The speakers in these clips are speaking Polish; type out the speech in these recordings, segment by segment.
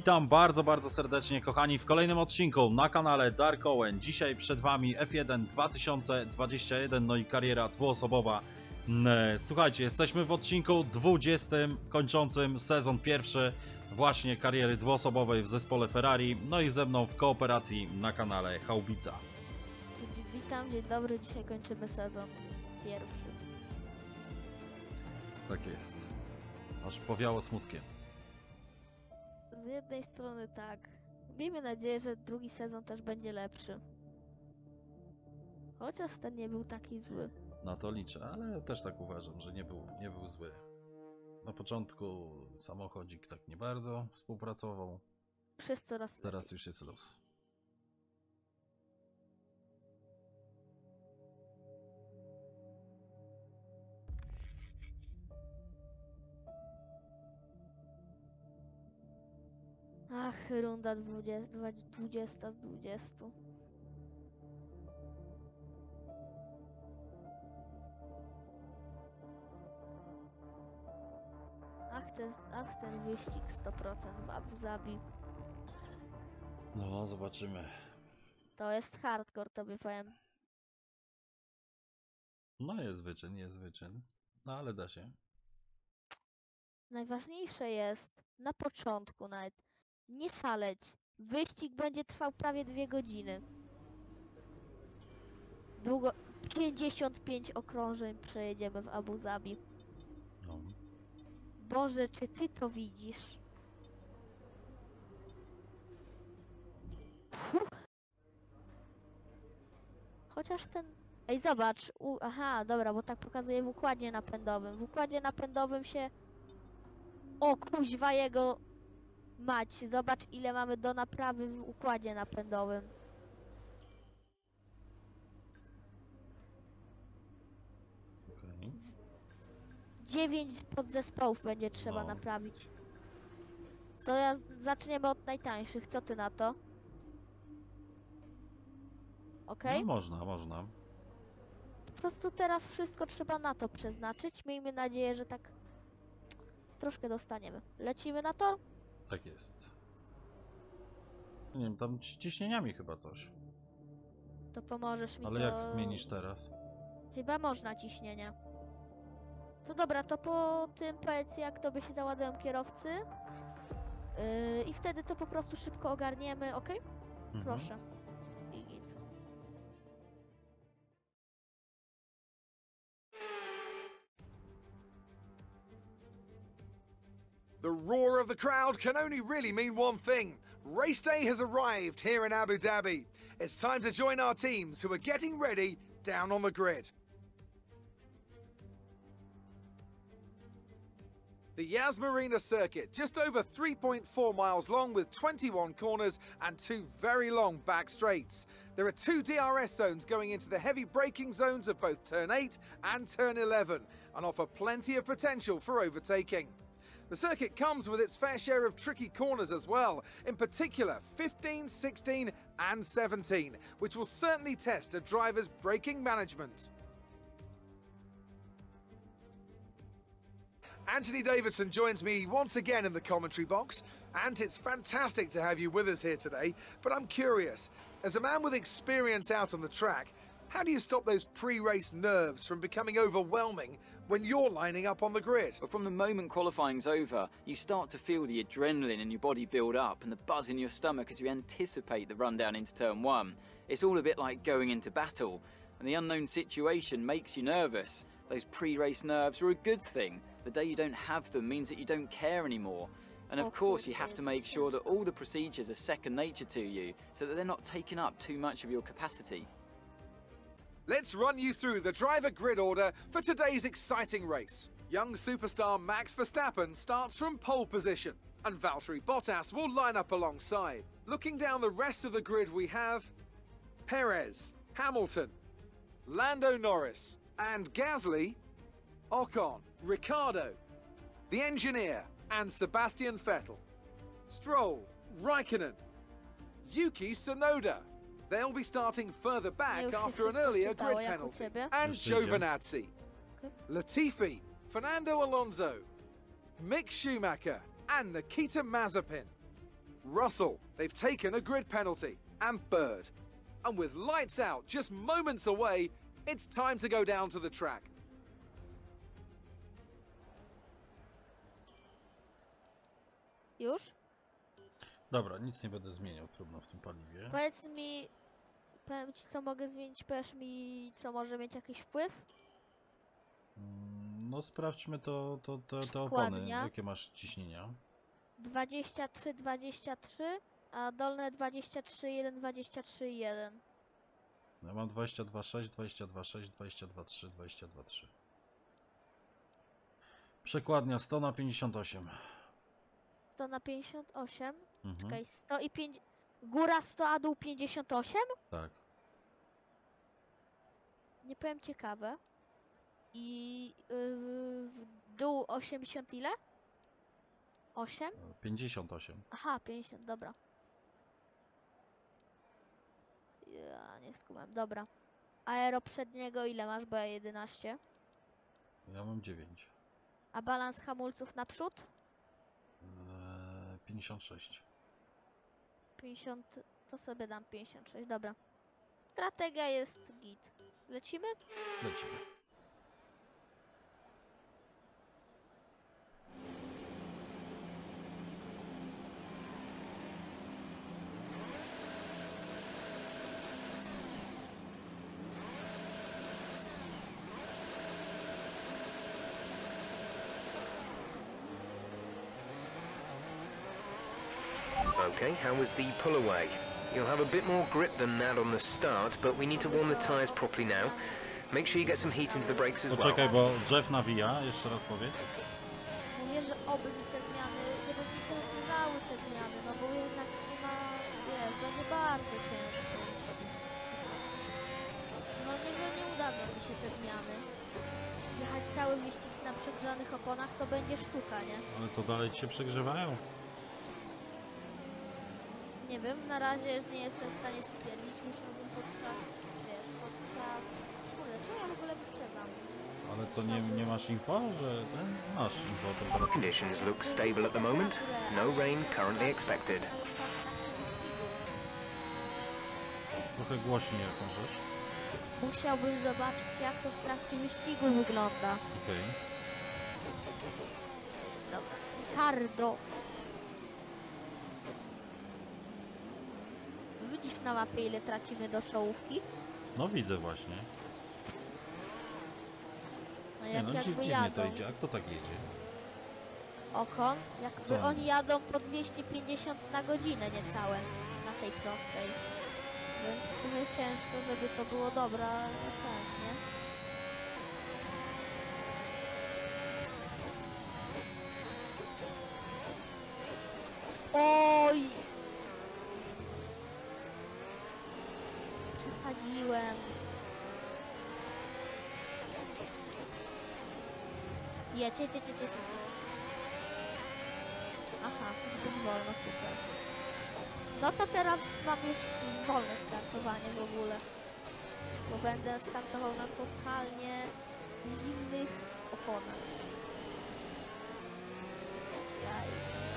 Witam bardzo, bardzo serdecznie, kochani, w kolejnym odcinku na kanale Dark Owen. Dzisiaj przed Wami F1 2021, no i kariera dwuosobowa. Mm, Słuchajcie, jesteśmy w odcinku 20, kończącym sezon pierwszy właśnie kariery dwuosobowej w zespole Ferrari, no i ze mną w kooperacji na kanale Haubica. Witam, dzień dobry. Dzisiaj kończymy sezon pierwszy. Tak jest. Aż powiało smutkiem. Z jednej strony tak. Miejmy nadzieję, że drugi sezon też będzie lepszy. Chociaż ten nie był taki zły. Na to liczę, ale też tak uważam, że nie był, nie był zły. Na początku samochodzik tak nie bardzo współpracował, Przez coraz teraz już jest luz. Ach, runda 20, 20 z 20. Ach ten, ach ten wyścig 100% w Abu Zabi. No, zobaczymy. To jest hardcore, tobie powiem. No, jest wyczyn, jest wyczyn. No, ale da się. Najważniejsze jest na początku nawet nie szaleć. Wyścig będzie trwał prawie dwie godziny. Długo 55 okrążeń przejedziemy w Abu Zabi. No. Boże, czy ty to widzisz? Fuh. Chociaż ten. Ej, zobacz. U... Aha, dobra, bo tak pokazuje w układzie napędowym. W układzie napędowym się. O, kuźwa jego mać. Zobacz, ile mamy do naprawy w układzie napędowym. Okej. 9 podzespołów będzie trzeba No. naprawić. To ja zaczniemy od najtańszych. Co ty na to? Okej? No, można, można. Po prostu teraz wszystko trzeba na to przeznaczyć. Miejmy nadzieję, że tak troszkę dostaniemy. Lecimy na to? Tak jest. Nie wiem, tam ci- ciśnieniami chyba coś. To pomożesz mi Ale to... jak zmienisz teraz? Chyba można ciśnienia. To dobra, to po tym powiedz jak tobie się załadują kierowcy. Yy, I wtedy to po prostu szybko ogarniemy, ok? Mhm. Proszę. The roar of the crowd can only really mean one thing. Race day has arrived here in Abu Dhabi. It's time to join our teams who are getting ready down on the grid. The Yas Marina circuit, just over 3.4 miles long with 21 corners and two very long back straights. There are two DRS zones going into the heavy braking zones of both turn 8 and turn 11 and offer plenty of potential for overtaking. The circuit comes with its fair share of tricky corners as well, in particular 15, 16 and 17, which will certainly test a driver's braking management. Anthony Davidson joins me once again in the commentary box. And it's fantastic to have you with us here today. But I'm curious, as a man with experience out on the track, how do you stop those pre race nerves from becoming overwhelming when you're lining up on the grid? But from the moment qualifying's over, you start to feel the adrenaline in your body build up and the buzz in your stomach as you anticipate the run down into turn one. It's all a bit like going into battle, and the unknown situation makes you nervous. Those pre race nerves are a good thing. The day you don't have them means that you don't care anymore. And of course, you have to make sure that all the procedures are second nature to you so that they're not taking up too much of your capacity. Let's run you through the driver grid order for today's exciting race. Young superstar Max Verstappen starts from pole position, and Valtteri Bottas will line up alongside. Looking down the rest of the grid, we have Perez, Hamilton, Lando Norris, and Gasly, Ocon, Ricardo, the engineer, and Sebastian Vettel. Stroll, Raikkonen, Yuki Tsunoda. They'll be starting further back after an earlier grid penalty. And Jeszcze. Giovinazzi, Okay. Latifi, Fernando Alonso, Mick Schumacher, and Nikita Mazepin. Russell, they've taken a grid penalty, and Bird. And with lights out just moments away, it's time to go down to the track. Już? Dobra, nic nie będę zmieniał, trudno w tym paliwie. Powiedz mi, powiem ci co mogę zmienić, powiesz mi co może mieć jakiś wpływ? Mm, No sprawdźmy to, to, to, te opony, Składnia. jakie masz ciśnienia. 23, 23, a dolne 23, 1, 23, 1. Ja mam 22,6, 22,6, 22,3, 22,3. Przekładnia 100 na 58. 100 na 58, Mhm, czekaj, 100 i 5, góra 100, a dół 58? tak. Nie powiem ciekawe. I yy, w dół 80 ile? 8? E, 58. Aha, 50, dobra. Ja nie skumam, dobra. Aero przedniego ile masz, bo ja 11. Ja mam 9. A balans hamulców naprzód? Eee, 56. 50, to sobie dam 56, dobra. Strategia jest git. Lecimy? Lecimy. Okay, how was the pull away? You'll have a bit more grip than that on the start, but we need to warm the tyres properly now. Make sure you get some heat into the brakes as well. Poczekaj, bo Jeff nawija, jeszcze raz powiedz. Mówię, że oby mi te zmiany, żeby mi coś dały te zmiany, no bo jednak nie ma, wiesz, będzie bardzo ciężko. No nie, nie udadzą mi się te zmiany. Jechać cały wyścig na przegrzanych oponach to będzie sztuka, nie? Ale to dalej ci się przegrzewają? Nie wiem, na razie już nie jestem w stanie stwierdzić, musiałbym podczas, wiesz, podczas... Kurde, czemu ja w ogóle wyprzedzam? Ale to nie, nie masz info, że ten masz info o temperaturze. Conditions look stable at the moment. No rain currently expected. Trochę głośniej jak możesz. Musiałbym zobaczyć, jak to w trakcie wyścigu wygląda. Okej. Więc Dobra. Ricardo. Widzisz na mapie, ile tracimy do czołówki? No widzę właśnie. No Nie jak no, jakby dziwnie jadą. to idzie. A kto tak jedzie? Okon, jakby Co? oni jadą po 250 na godzinę niecałe na tej prostej. Więc w sumie ciężko, żeby to było dobra ten, nie? Oj! Przesadziłem. Jedź, jedź, jedź, jedź, jedź. Aha, zbyt wolno, super. No to teraz mam już wolne startowanie w ogóle. Bo będę startował na totalnie zimnych oponach. czaić.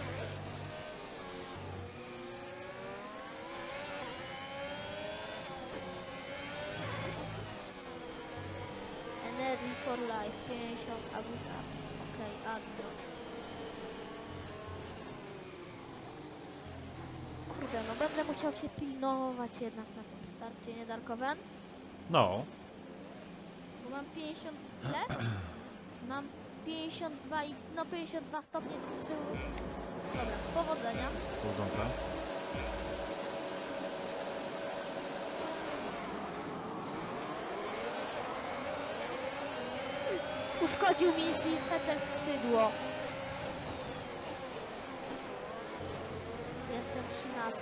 For life, 50 abus up. Okej. Kurde, no będę musiał się pilnować jednak na tym starcie, nie Darkowen? No, Bo mam 50 ile? Mam 52 i no 52 stopnie skrzył. Dobra, powodzenia. powodzonka. Uszkodził mi fetel skrzydło. Jestem 13.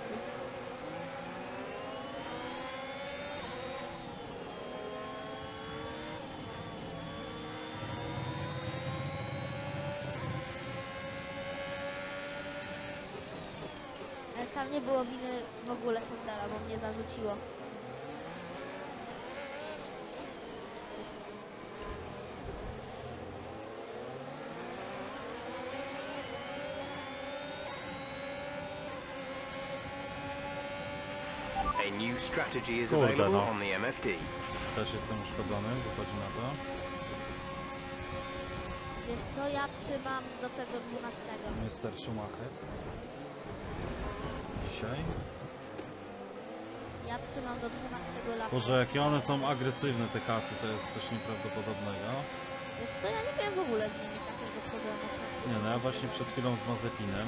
E, Tam nie było winy w ogóle fotela, bo mnie zarzuciło. A new strategy is Kurde, available no. on the MFD. Też jestem uszkodzony, wychodzi na to. Wiesz co, ja trzymam do tego 12. Mr. Schumacher. Dzisiaj. Ja trzymam do 12 lata. Boże, jakie one są agresywne te kasy, to jest coś nieprawdopodobnego. Wiesz co, ja nie miałem w ogóle z nimi takiego problemu. Nie no, ja właśnie przed chwilą z Mazepinem.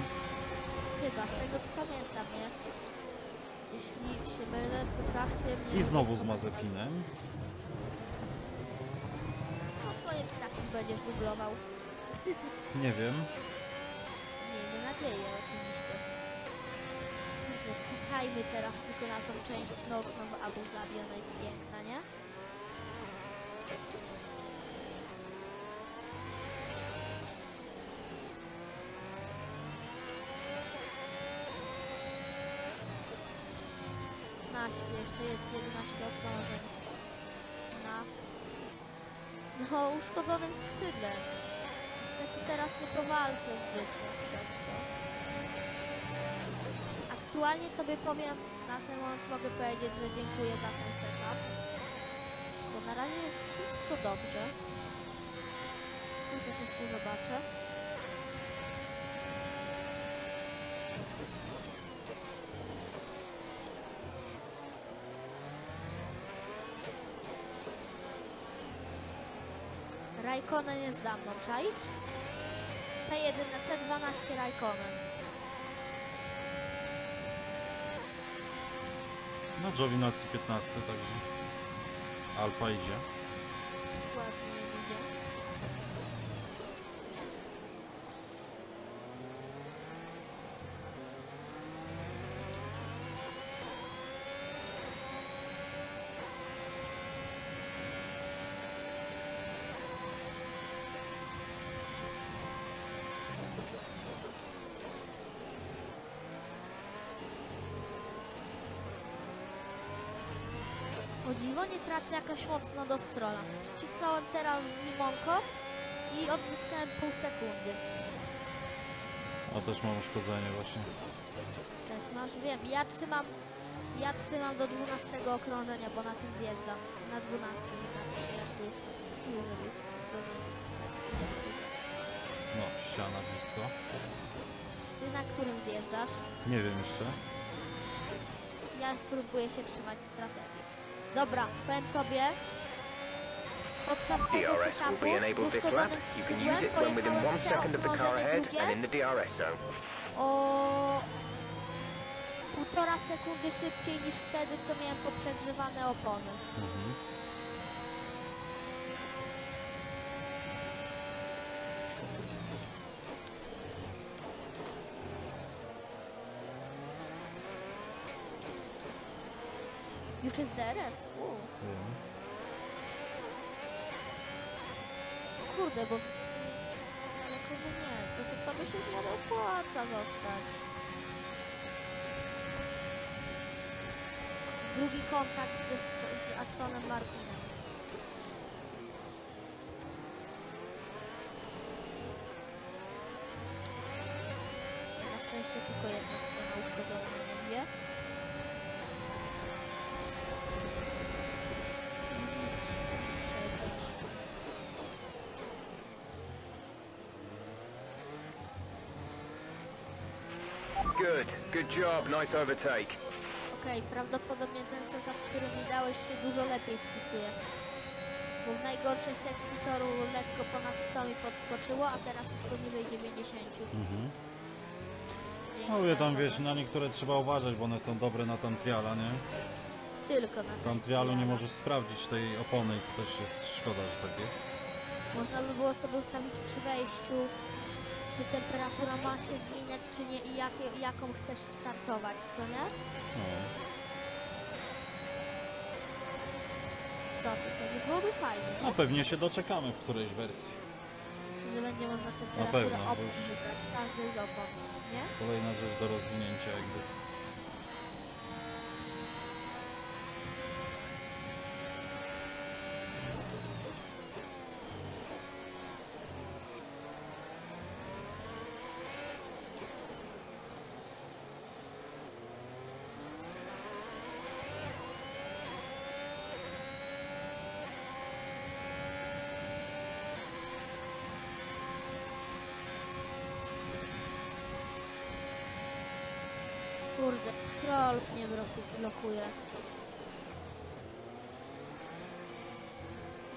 Chyba, z tego co pamiętam, nie? Jeśli się mylę, poprawcie mnie. I znowu z Mazepinem. No koniec takim będziesz dublował. Nie wiem. Miejmy nadzieję, oczywiście. Czekajmy teraz tylko na tą część nocną w Abu Zabi, ona jest piękna, nie? Jeszcze jest 11 okrążeń. Na... No, uszkodzonym skrzydłem. Niestety teraz nie powalczę zbytnio przez to. Aktualnie tobie powiem, na ten moment mogę powiedzieć, że dziękuję za ten setup. Bo na razie jest wszystko dobrze. Chociaż jeszcze zobaczę. Raikkonen jest za mną, czaisz? P1, P12 Raikkonen. No Giovinazzi 15, także Alfa idzie. Jakoś mocno do strola. Przycisnąłem teraz z limonką i odzyskałem pół sekundy. O, też mam uszkodzenie właśnie. Też masz, wiem, ja trzymam, ja trzymam do 12 okrążenia, bo na tym zjeżdżam. Na 12 znaczy się jakby, zrozumieć. No, ściana blisko. Ty na którym zjeżdżasz? Nie wiem jeszcze. Ja próbuję się trzymać strategii. Dobra, powiem tobie, podczas tego DRS will setupu be enabled z this lap. uszkodzonym You can skrzydłem use it when within pojechałem one te second of the car okrążenie ahead and in the DRS zone. o półtora sekundy szybciej niż wtedy, co miałem poprzegrzewane opony. Mhm. Już jest DRS? U, Wiem. kurde, bo nie daleko, że nie. To, to, to by się miarę opłaca zostać. Drugi kontakt ze, z Astonem Martinem. Good. Good job. Nice overtake. Okej, prawdopodobnie ten setup, który mi dałeś się dużo lepiej spisuje. Bo w najgorszej sekcji toru lekko ponad 100 mi podskoczyło, a teraz jest poniżej 90. Mhm. No mówię tam, wiesz, na niektóre trzeba uważać, bo one są dobre na tantriala, nie? Tylko na tantrialu nie możesz sprawdzić tej opony i to też jest szkoda, że tak jest. Można by było sobie ustawić przy wejściu, czy temperatura ma się zmieniać, czy nie i jakie, jaką chcesz startować, co nie? No. Co ty sobie? Byłoby fajnie, nie? no pewnie się doczekamy w którejś wersji. Że będzie można temperaturę pewno, bo już- wybrać, każdy z opon, nie? Kolejna rzecz do rozwinięcia jakby. Blokuje.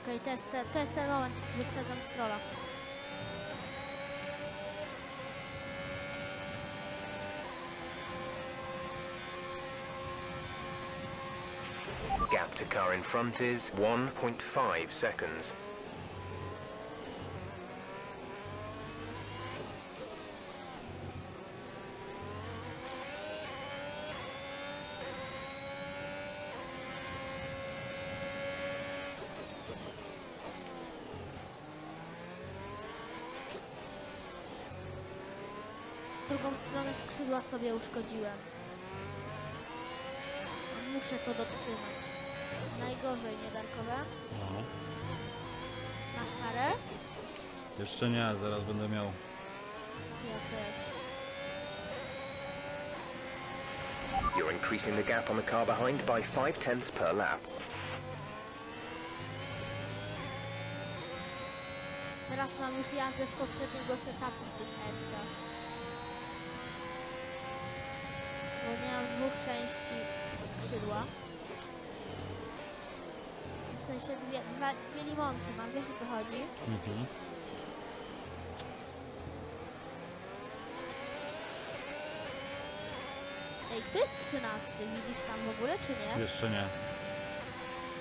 Okej, to, jest te, to jest ten moment, wyprzedzam z trolla. Gap to car in front is 1.5 seconds. Skrzydła sobie uszkodziłem. Muszę to dotrzymać. Najgorzej, nie Darkowe? No. Masz karę? Jeszcze nie, zaraz będę miał. Ja też. You're increasing the gap on the car behind by 5 tenths per lap. Teraz mam już jazdę z poprzedniego setupu w tych eskach. Bo nie mam dwóch części skrzydła. W sensie dwie, dwa, dwie limonki mam, wiesz o co chodzi? Mhm. Ej, kto jest trzynasty? Widzisz tam w ogóle, czy nie? Jeszcze nie.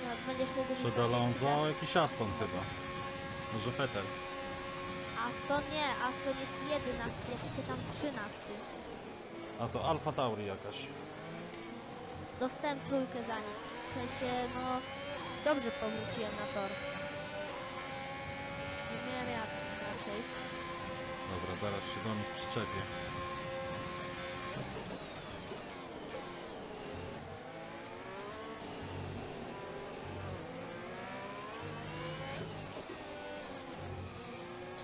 No, będziesz mógł mi Przed Alonso jakiś Aston chyba. Może Peter. Aston nie, Aston jest jedenasty, ja się pytam trzynasty. A to Alfa Tauri jakaś. Dostałem trójkę za nic. W sensie, no, dobrze powróciłem na tor. Nie miałem jak raczej. Dobra, zaraz się do nich przyczepię.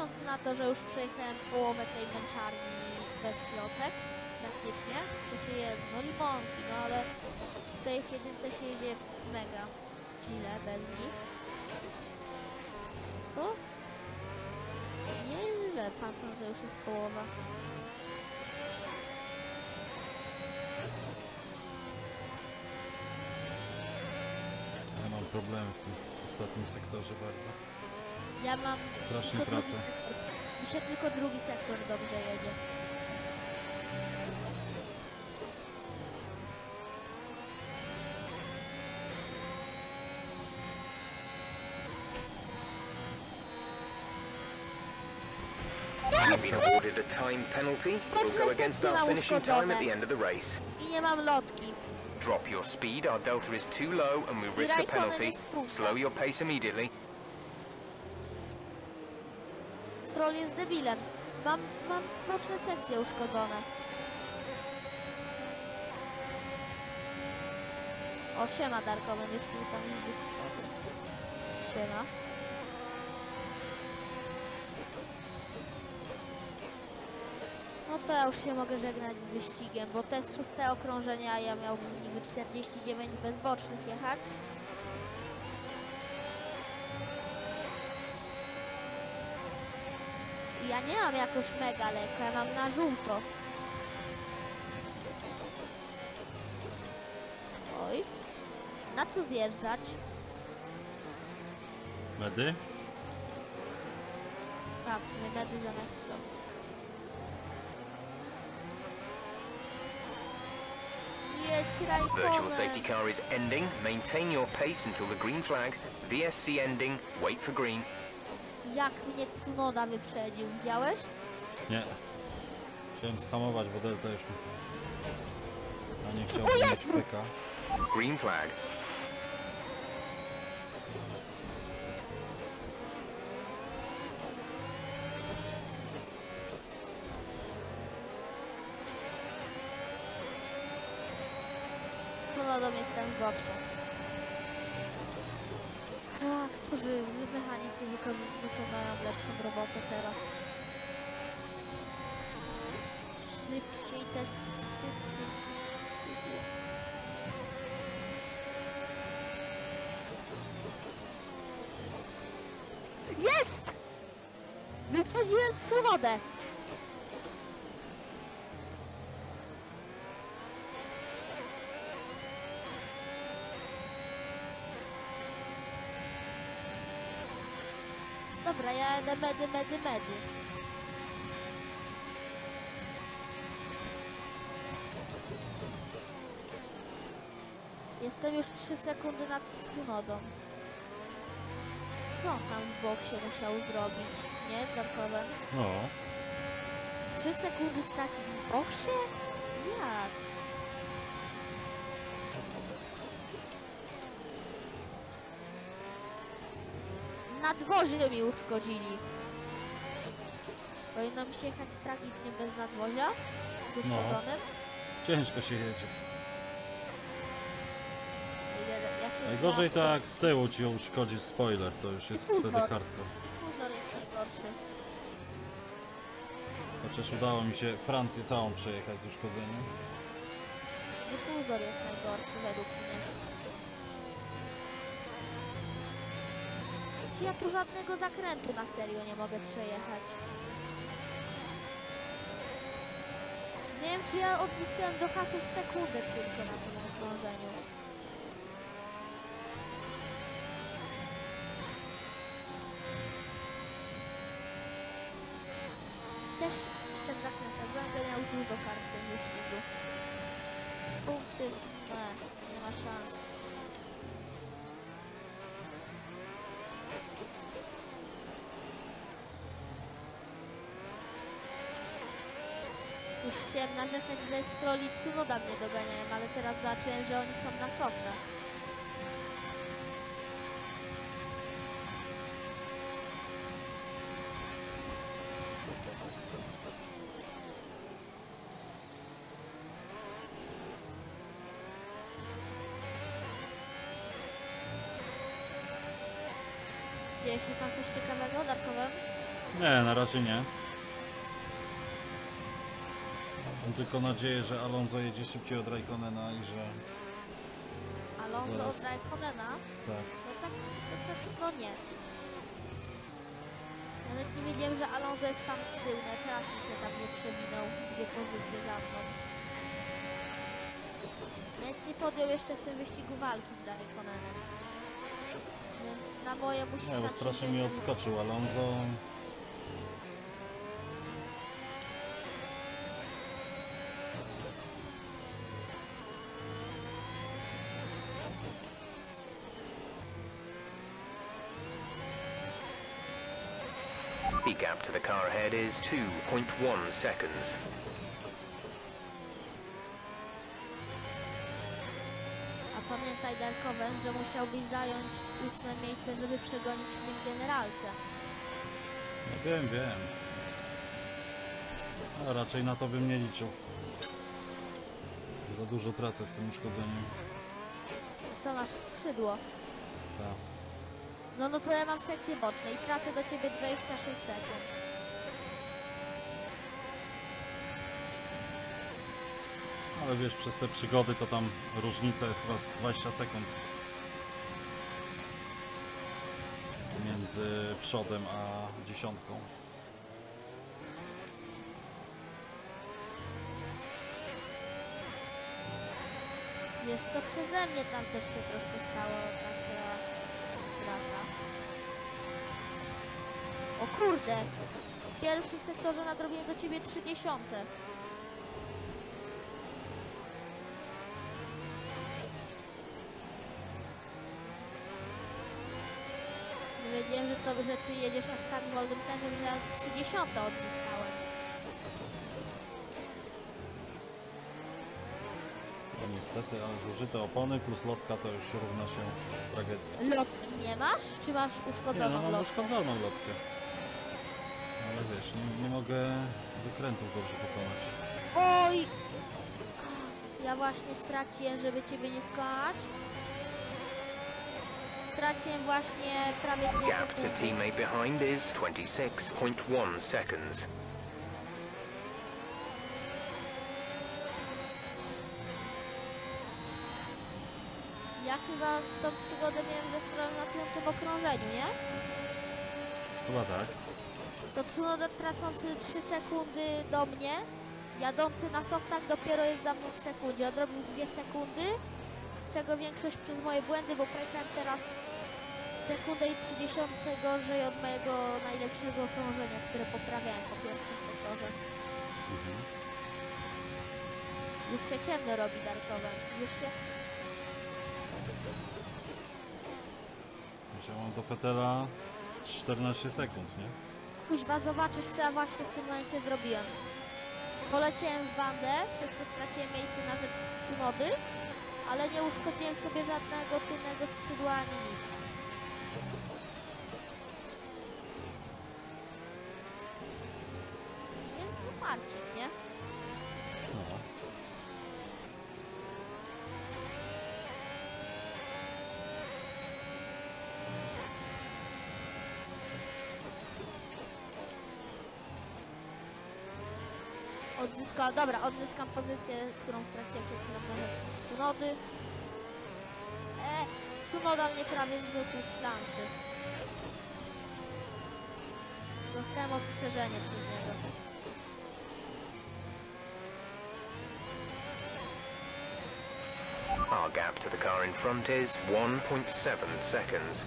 Licząc na to, że już przejechałem połowę tej męczarni bez lotek, praktycznie, to się jest, no limonki, no ale tutaj w jedynce się jedzie mega źle bez nich. To nie jest źle, patrząc, że już jest połowa. Ja mam problemy w tym ostatnim sektorze bardzo. Ja mam Strasznie sektor. Mi się tylko drugi sektor dobrze jedzie. Time penalty. We'll go against our finishing time at the end of the race. I nie mam lotki. Drop your speed, our delta is too low and we risk a penalty. Slow your pace immediately. Stroll jest debilem. Mam, mam skoczne sekcje uszkodzone. O, siema Darko, będziesz mógł tam spody. Siema. to ja już się mogę żegnać z wyścigiem, bo to jest szóste okrążenie, a ja miałbym niby 49 bezbocznych jechać. Ja nie mam jakoś mega lekko, ja mam na żółto. Oj. Na co zjeżdżać? Medy? A, w sumie medy zamiast sobie. Virtual safety car is ending. Maintain your pace until the green flag. VSC ending. Wait for green. Jak mnie Tsunoda wyprzedził, widziałeś? Nie. Chciałem schamować, bo Delta już. A nie O chciałbym mieć styka. Green flag. Boksie. Tak, którzy mechanicy wyko- wykonają lepszą robotę teraz. Szybciej te szybciej. Jest! Wyprzedziłem Tsunodę! Jadę medy, medy, medy. Jestem już 3 sekundy nad Tsunodą. Co on tam w boksie musiał zrobić? Nie, Darkowen? No. 3 sekundy stracić w boksie? Jak? Na dworze mi uszkodzili. Powinno mi się jechać tragicznie bez nadwozia? Z uszkodzonym? Ciężko się jedzie. Ja się Najgorzej tak z tyłu ci uszkodzi spoiler, to już jest Dyfuzor. wtedy hardcore. Difuzor jest najgorszy. Chociaż udało mi się Francję całą przejechać z uszkodzeniem. Dyfuzor jest najgorszy według mnie. Czy ja tu żadnego zakrętu na serio nie mogę przejechać? Nie wiem, czy ja odzyskałem do hasu w sekundę tylko na tym okrążeniu. Też szczep zakrętach. Będę miał dużo kart w tym wyścigu. Punkty. Nie, nie ma szans. Chciałem narzekać, że Stroll i Tsunoda mnie doganiają, ale teraz zobaczyłem, że oni są na softach. Dzieje się tam coś ciekawego, Darkowen? Nie, na razie nie. Tylko nadzieję, że Alonso jedzie szybciej od Raikkonena i że... Alonso Zaraz. od Raikkonena? Tak. No tak, to, tak, no nie. Nawet nie wiedziałem, że Alonso jest tam z tyłu, nawet teraz mi się tam nie przewinął dwie pozycje za mną. Nawet nie podjął jeszcze w tym wyścigu walki z Raikkonenem. Więc na moje musisz Nie, bo strasznie mi odskoczył Alonso. The gap to the car ahead is 2.1 seconds. A pamiętaj Darkowen, że musiałbyś zająć ósme miejsce, żeby przegonić mnie w generalce. No wiem, wiem. A raczej na to bym nie liczył. Za dużo tracę z tym uszkodzeniem. Co masz skrzydło? Tak. No no to ja mam sekcję boczną i tracę do ciebie 26 sekund. Ale wiesz, przez te przygody to tam różnica jest chyba z 20 sekund. Między przodem a dziesiątką. Wiesz co, przeze mnie tam też się troszkę stało O kurde! W pierwszym sektorze nadrobiłem do ciebie 30. Nie wiedziałem, że, to, że ty jedziesz aż tak wolnym tempem, że ja 30 odzyskałem. No niestety, ale zużyte opony plus lotka to już równa się tragedia. Lotki nie masz? Czy masz Nie, uszkodzoną no mam lotkę? uszkodzoną lotkę. Wiesz, nie, nie mogę zakrętów dobrze pokonać. Oj! Ja właśnie straciłem, żeby ciebie nie skłamać. Straciłem właśnie prawie dwie Gap to sekundy. teammate behind is 26.1 seconds. Ja chyba tą przygodę miałem ze strony na piątym okrążeniu, nie? Chyba tak. To Tsunoda tracący 3 sekundy do mnie, jadący na softach dopiero jest za mną w sekundzie. Odrobił 2 sekundy, czego większość przez moje błędy, bo pojechałem teraz sekundę i 30 gorzej od mojego najlepszego okrążenia, które poprawiałem po pierwszym sektorze. Mhm. Już się ciemno robi darkowem. Już się... Ja mam do Fetela 14 sekund, nie? Kuźwa, zobaczysz co ja właśnie w tym momencie zrobiłem. Poleciałem w bandę, przez co straciłem miejsce na rzecz Tsunody, ale nie uszkodziłem sobie żadnego tylnego skrzydła ani nic. Więc no farcik, nie? No. Dobra, odzyskam pozycję, którą straciłem przed chwilą na rzecz Tsunody. E, Tsunoda mnie prawie zmył z planszy. Dostałem ostrzeżenie przez niego. Our gap to the car in front is 1.7 seconds.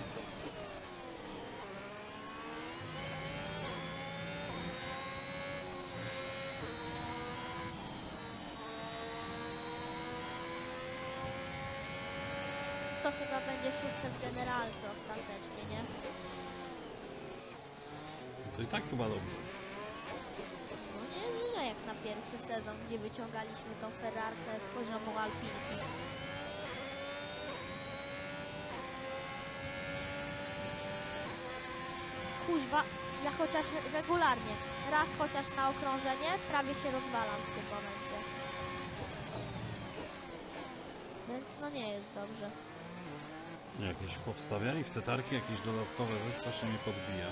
To szóste w generalce ostatecznie, nie? To i tak chyba dobrze. No nie jest źle jak na pierwszy sezon, gdzie wyciągaliśmy tą Ferrarkę z poziomu Alpinki. Kuźwa, ja chociaż regularnie, raz chociaż na okrążenie, prawie się rozwalam w tym momencie. Więc no nie jest dobrze. Jakieś powstawiali w te tarki jakieś dodatkowe, to strasznie mnie podbija.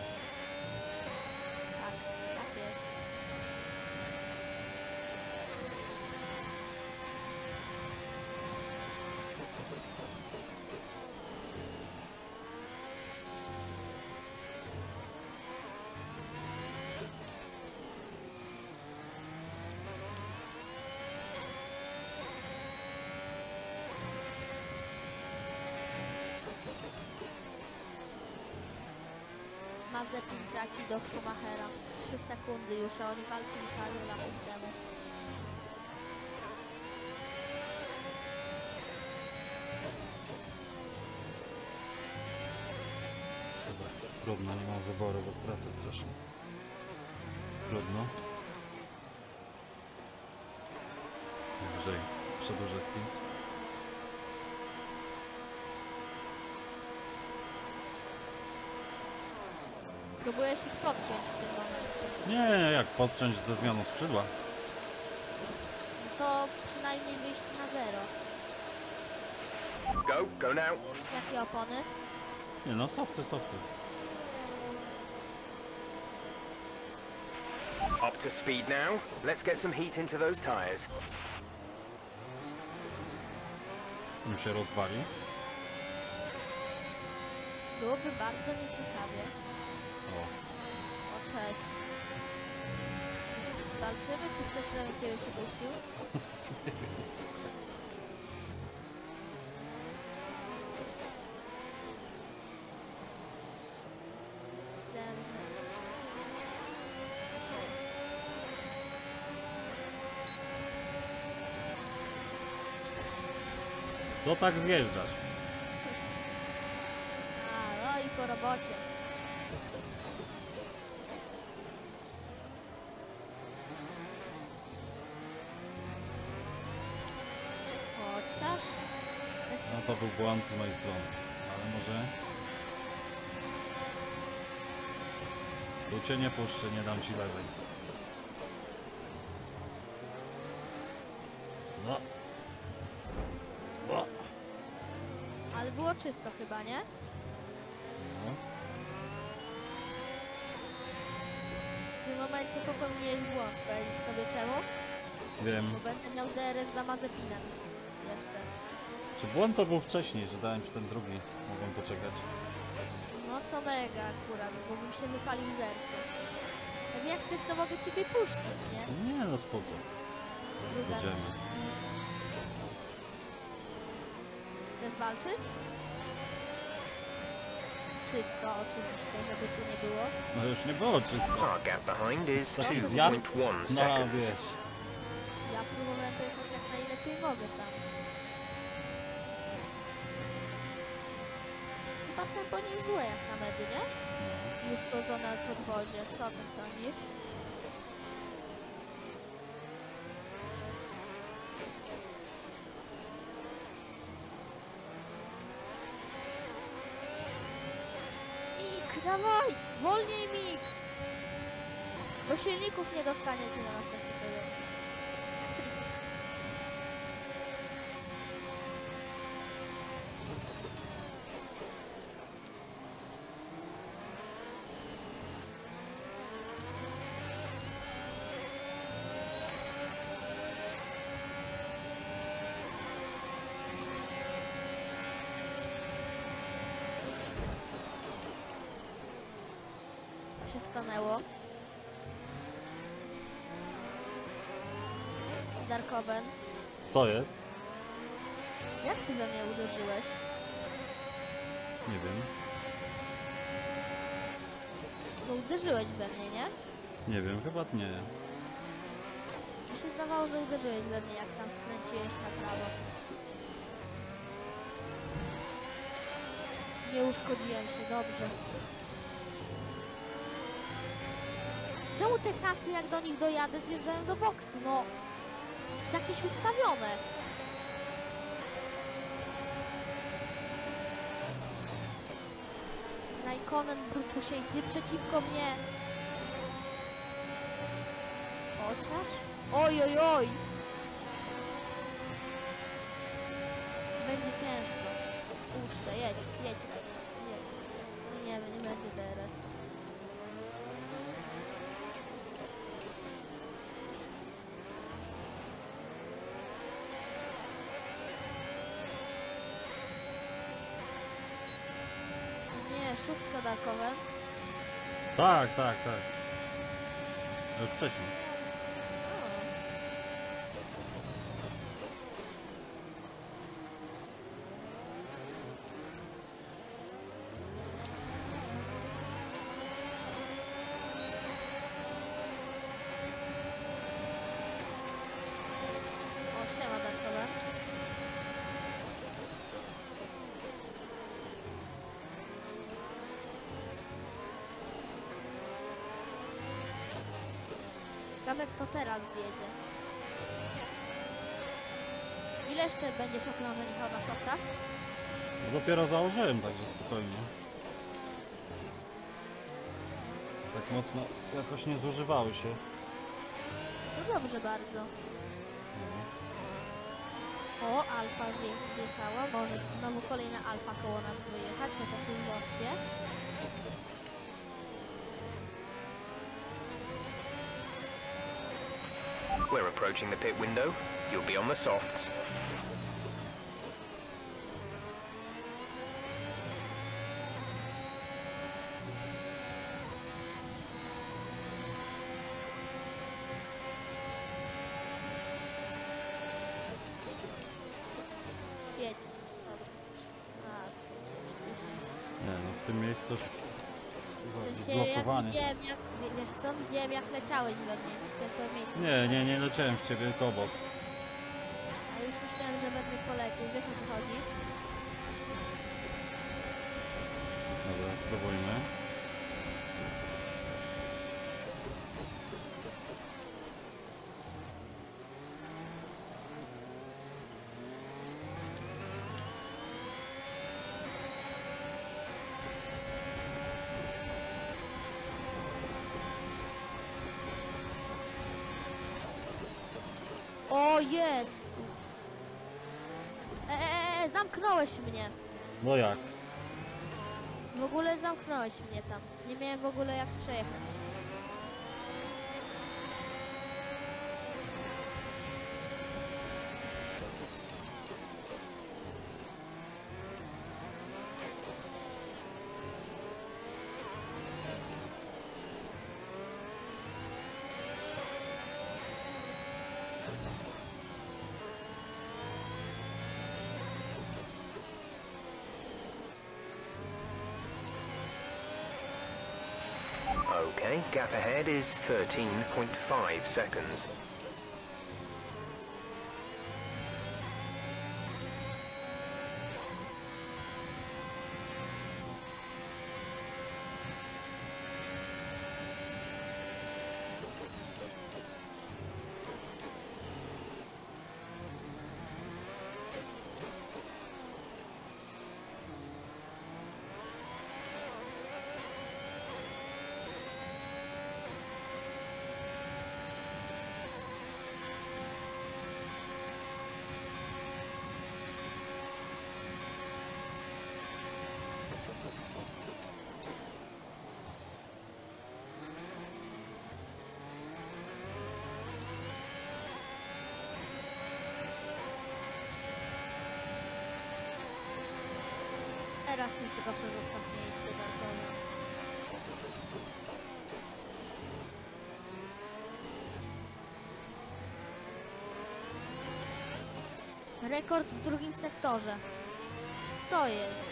Traci do Schumachera. 3 sekundy już, a oni walczyli parę lat temu. Dobra, trudno, nie mam wyboru, bo stracę strasznie. Trudno. Najwyżej przedłużę stint. Próbujesz ich podpiąć w tym momencie. Nie, jak podciąć ze zmianą skrzydła. No to przynajmniej wyjść na zero. Go, go now. Jakie opony? Nie no, softy, softy. Up to speed now. Let's get some heat into those tyres. Nim się rozwali. Byłoby bardzo nieciekawie. Cześć. Walczymy, czy chcesz, żebym ciebie przypuścił? Co tak zjeżdżasz? Błąd z mojej strony. Ale może... Tu cię nie puszczę, nie dam ci lewej. No. No. Ale było czysto chyba, nie? no. W tym momencie popełniłeś błąd, powiedzieć tobie czemu? Wiem. Bo będę miał DRS za Mazepinem. Czy błąd to był wcześniej, że dałem ci ten drugi? Mogłem poczekać. No to mega akurat, bo bym się wypalił z ersy. No jak chcesz, to mogę ciebie puścić, nie? Nie no spoko. Druga. Jedziemy. Chcesz walczyć? Czysto oczywiście, żeby tu nie było. No już nie było czysto. Our gap behind is Taki zjazd 2.1 No seconds. wiesz. Dawaj! Wolniej Mik! Bo silników nie dostaniecie na następny sezon. się stanęło. Co jest? jak ty we mnie uderzyłeś? Nie wiem. Bo uderzyłeś we mnie, nie? Nie wiem, chyba nie. Mi się zdawało, że uderzyłeś we mnie, jak tam skręciłeś na prawo. Nie uszkodziłem się, dobrze. Czemu te kasy, jak do nich dojadę, zjeżdżają do boksu? No, jest jakieś ustawione. Raikkonen, Brutusie i ty przeciwko mnie. Chociaż? Oj, oj, oj! Będzie ciężko. Kurczę, jedź, jedź, jedź. No nie, nie będzie DRS. Nie, szóstka Darkowen. Tak, tak, tak. Już wcześniej. O, siema Darkowen. Gamek to teraz zjedzie. Ile jeszcze będziesz okrążeń jechał na softach? No dopiero założyłem, także spokojnie. Tak mocno jakoś nie zużywały się. No dobrze bardzo. No. O, alfa zje- zjechała. Może znowu kolejna alfa koło nas wyjechać, chociaż już wątpię. We're approaching the pit window. You'll be on the softs. Jedź. Dobra. A, to już Nie no, w tym miejscu... W sensie jak blokowanie. widziałem, jak, wie- wiesz co, widziałem jak leciałeś we mnie, chciałem to miejsce Nie, nie, nie leciałem w ciebie, tylko obok. A już myślałem, że mnie polecił. Wiesz o co chodzi? Dobra, spróbujmy. O jest! Eee, zamknąłeś mnie. No jak? W ogóle zamknąłeś mnie tam. Nie miałem w ogóle jak przejechać. Gap ahead is 13.5 seconds. Rekord w drugim sektorze. Co jest?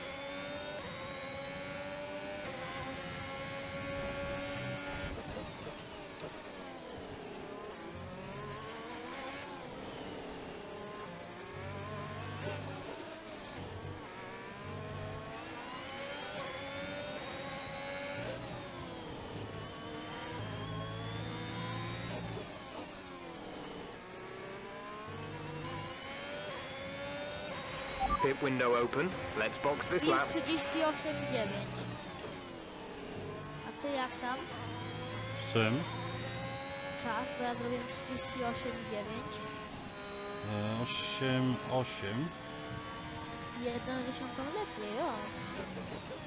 Pit window open. Let's box this I lap. 38,9. A ty jak tam? Z czym? Czas, bo ja zrobiłem 38,9. E, 8, 8. Jedną dziesiątą lepiej, o. O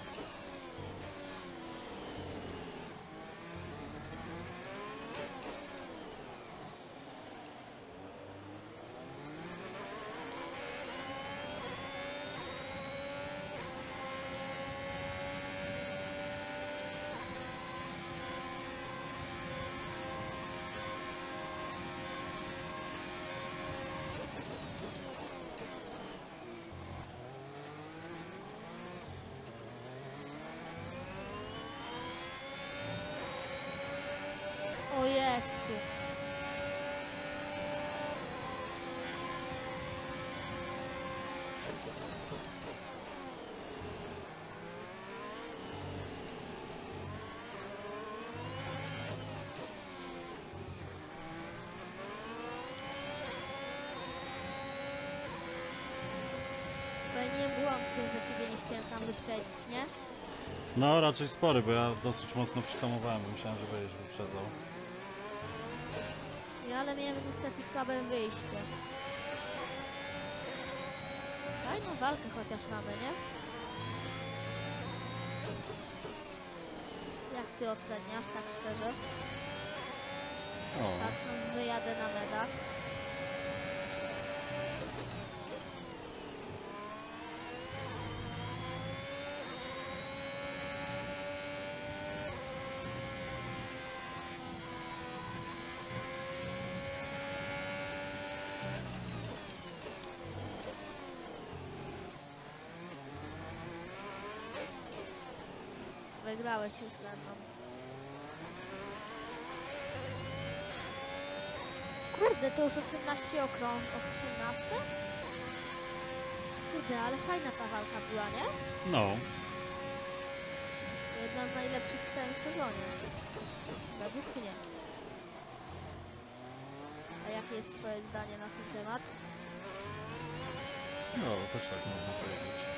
tym, że ciebie nie chciałem tam wyprzedzić, nie? No raczej spory, bo ja dosyć mocno przyhamowałem, bo myślałem, że będziesz wyprzedzał. Ja, ale miałem niestety słabe wyjście. Fajną walkę chociaż mamy, nie? Jak ty oceniasz, tak szczerze? O, Patrząc, że jadę na medach. Wygrałeś już ze mną. Kurde, to już 18 okrąg... 18? Kurde, ale fajna ta walka była, nie? No. Jedna z najlepszych w całym sezonie. Według mnie. A jakie jest twoje zdanie na ten temat? No, też tak można powiedzieć.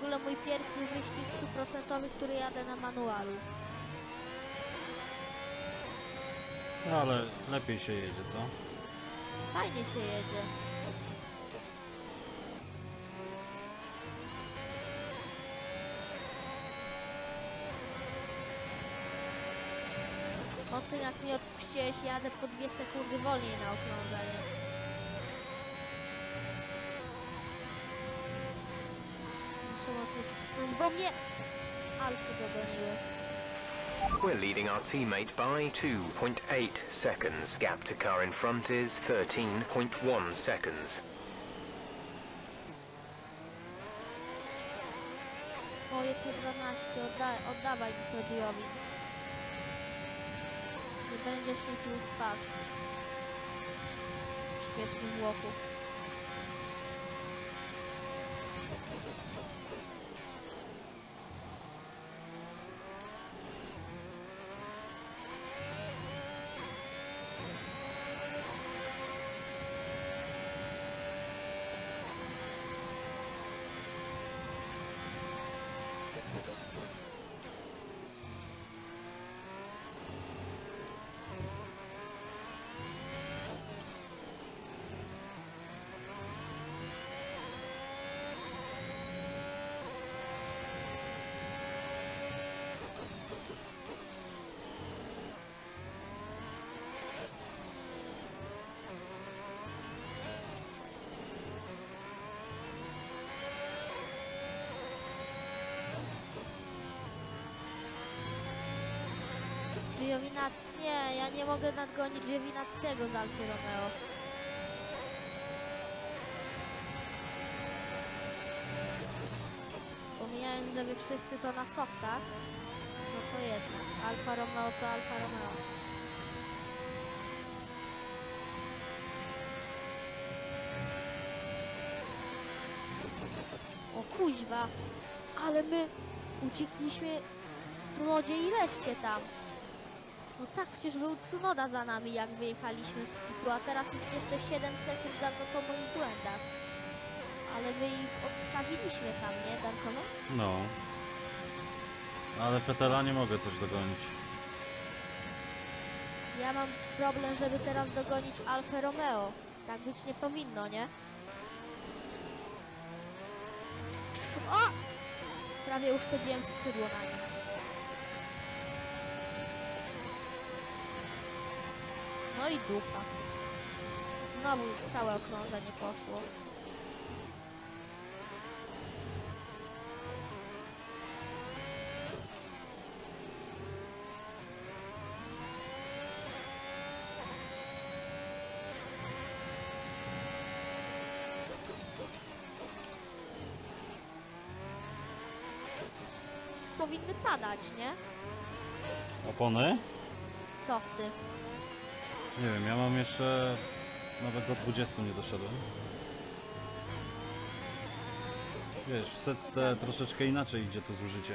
Ogóle mój pierwszy wyścig stuprocentowy, który jadę na manualu. No, ale lepiej się jedzie, co? Fajnie się jedzie. Po tym jak mi odpuściłeś, jadę po dwie sekundy wolniej na okrążenie. Wcisnąć, bo mnie Alfy dogoniły. We're leading our teammate by 2.8 seconds. Gap to car in front is 13.1 seconds. Moje P12, odda oddawaj mi to Giowi. Nie będziesz mi tu. Świetny włoku. Giovina... Nie, ja nie mogę nadgonić Giovinazziego z Alfy Romeo. Pomijając, że wy wszyscy to na softach, no to jednak. Alfa Romeo to Alfa Romeo. O kuźwa, ale my uciekliśmy Tsunodzie i reszcie tam. No tak, przecież był Tsunoda za nami, jak wyjechaliśmy z pitu, a teraz jest jeszcze 7 sekund za mną po moich błędach. Ale my ich odstawiliśmy tam, nie, Darkowo? No. Ale Fetela nie mogę coś dogonić. Ja mam problem, żeby teraz dogonić Alfa Romeo. Tak być nie powinno, nie? O! Prawie uszkodziłem skrzydło na nim. I dupa. Znowu całe okrążenie poszło. Powinny padać, nie? Opony? Softy. Nie wiem, ja mam jeszcze... Nawet do 20 nie doszedłem. Wiesz, w setce troszeczkę inaczej idzie to zużycie.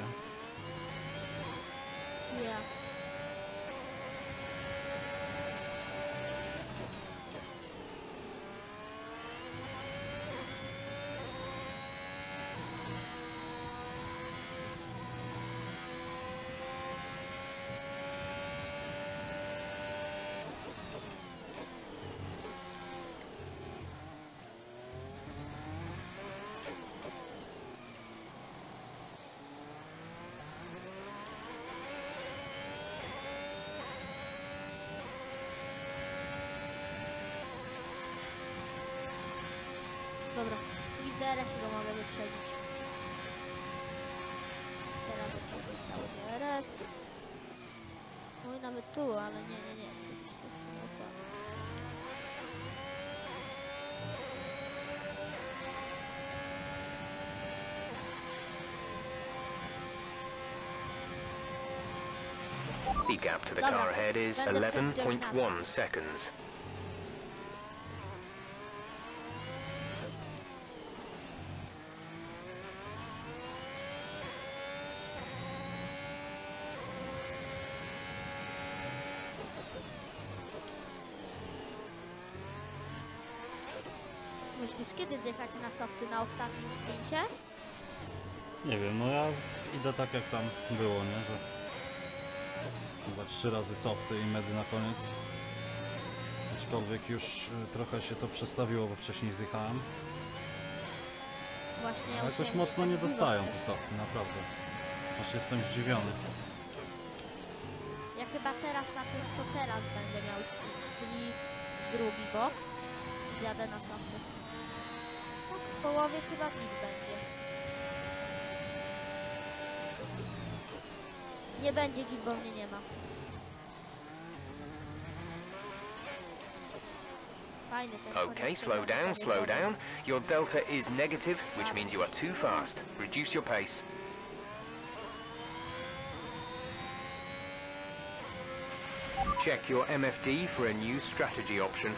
The gap to the car ahead is 11.1 seconds. Myślisz, kiedy zjechać na softy na ostatnim zdjęcie? Nie wiem, no ja idę tak jak tam było, nie? Że chyba trzy razy softy i medy na koniec. Aczkolwiek już y, trochę się to przestawiło, bo wcześniej zjechałem. Właśnie ja jakoś mocno nie zjechać dostają te softy, naprawdę. Aż jestem zdziwiony. Ja chyba teraz na tym, co teraz będę miał stint, czyli drugi box, zjadę na softy. Tak, w połowie chyba git będzie. Nie będzie git, bo mnie nie ma. Fajny ten koniec Okay, slow down, slow down. Your delta is negative, which means you are too fast. Reduce your pace. Check your MFD for a new strategy option.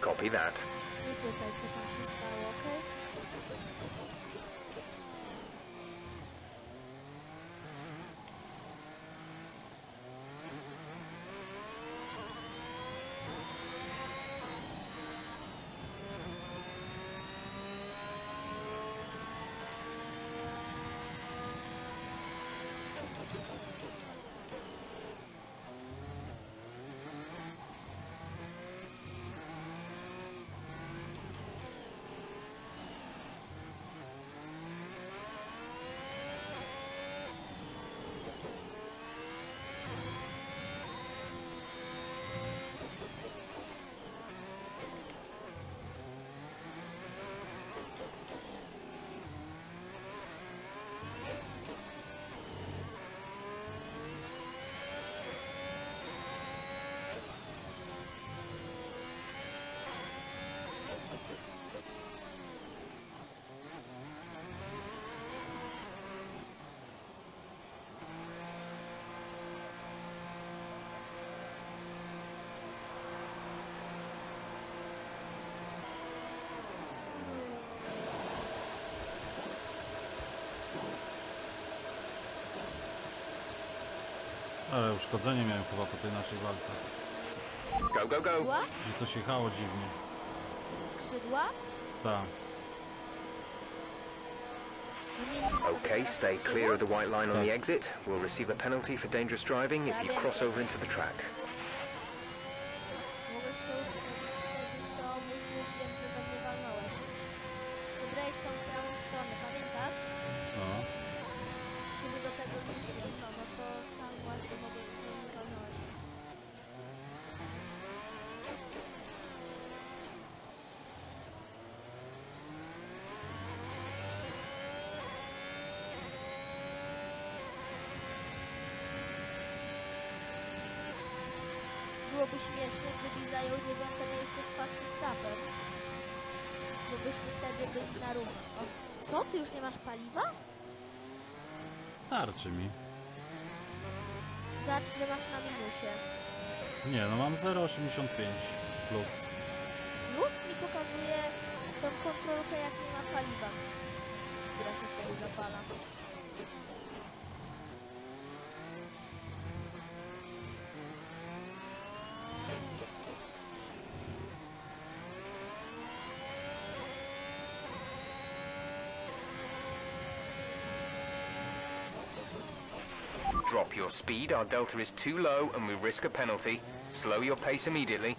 Copy that. Nie pytaj, co tam się stało, okej? Ale uszkodzenie miałem chyba po tej naszej walce. Go, go, go. Skrzydła? Że coś jechało dziwnie. Skrzydła? Tak. Okay, stay clear of the white line on the exit. We'll receive a penalty for dangerous driving if you cross over into the track. plus. Plus mi pokazuje tą kontrolkę jak nie ma paliwa, która się wtedy zapala. Drop your speed, our delta is too low and we risk a penalty. Slow your pace immediately.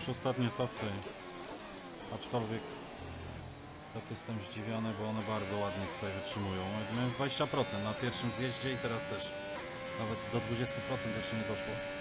Już ostatnie softy. Aczkolwiek tak jestem zdziwiony, bo one bardzo ładnie tutaj wytrzymują. Miałem 20% na pierwszym zjeździe i teraz też nawet do 20% jeszcze nie doszło.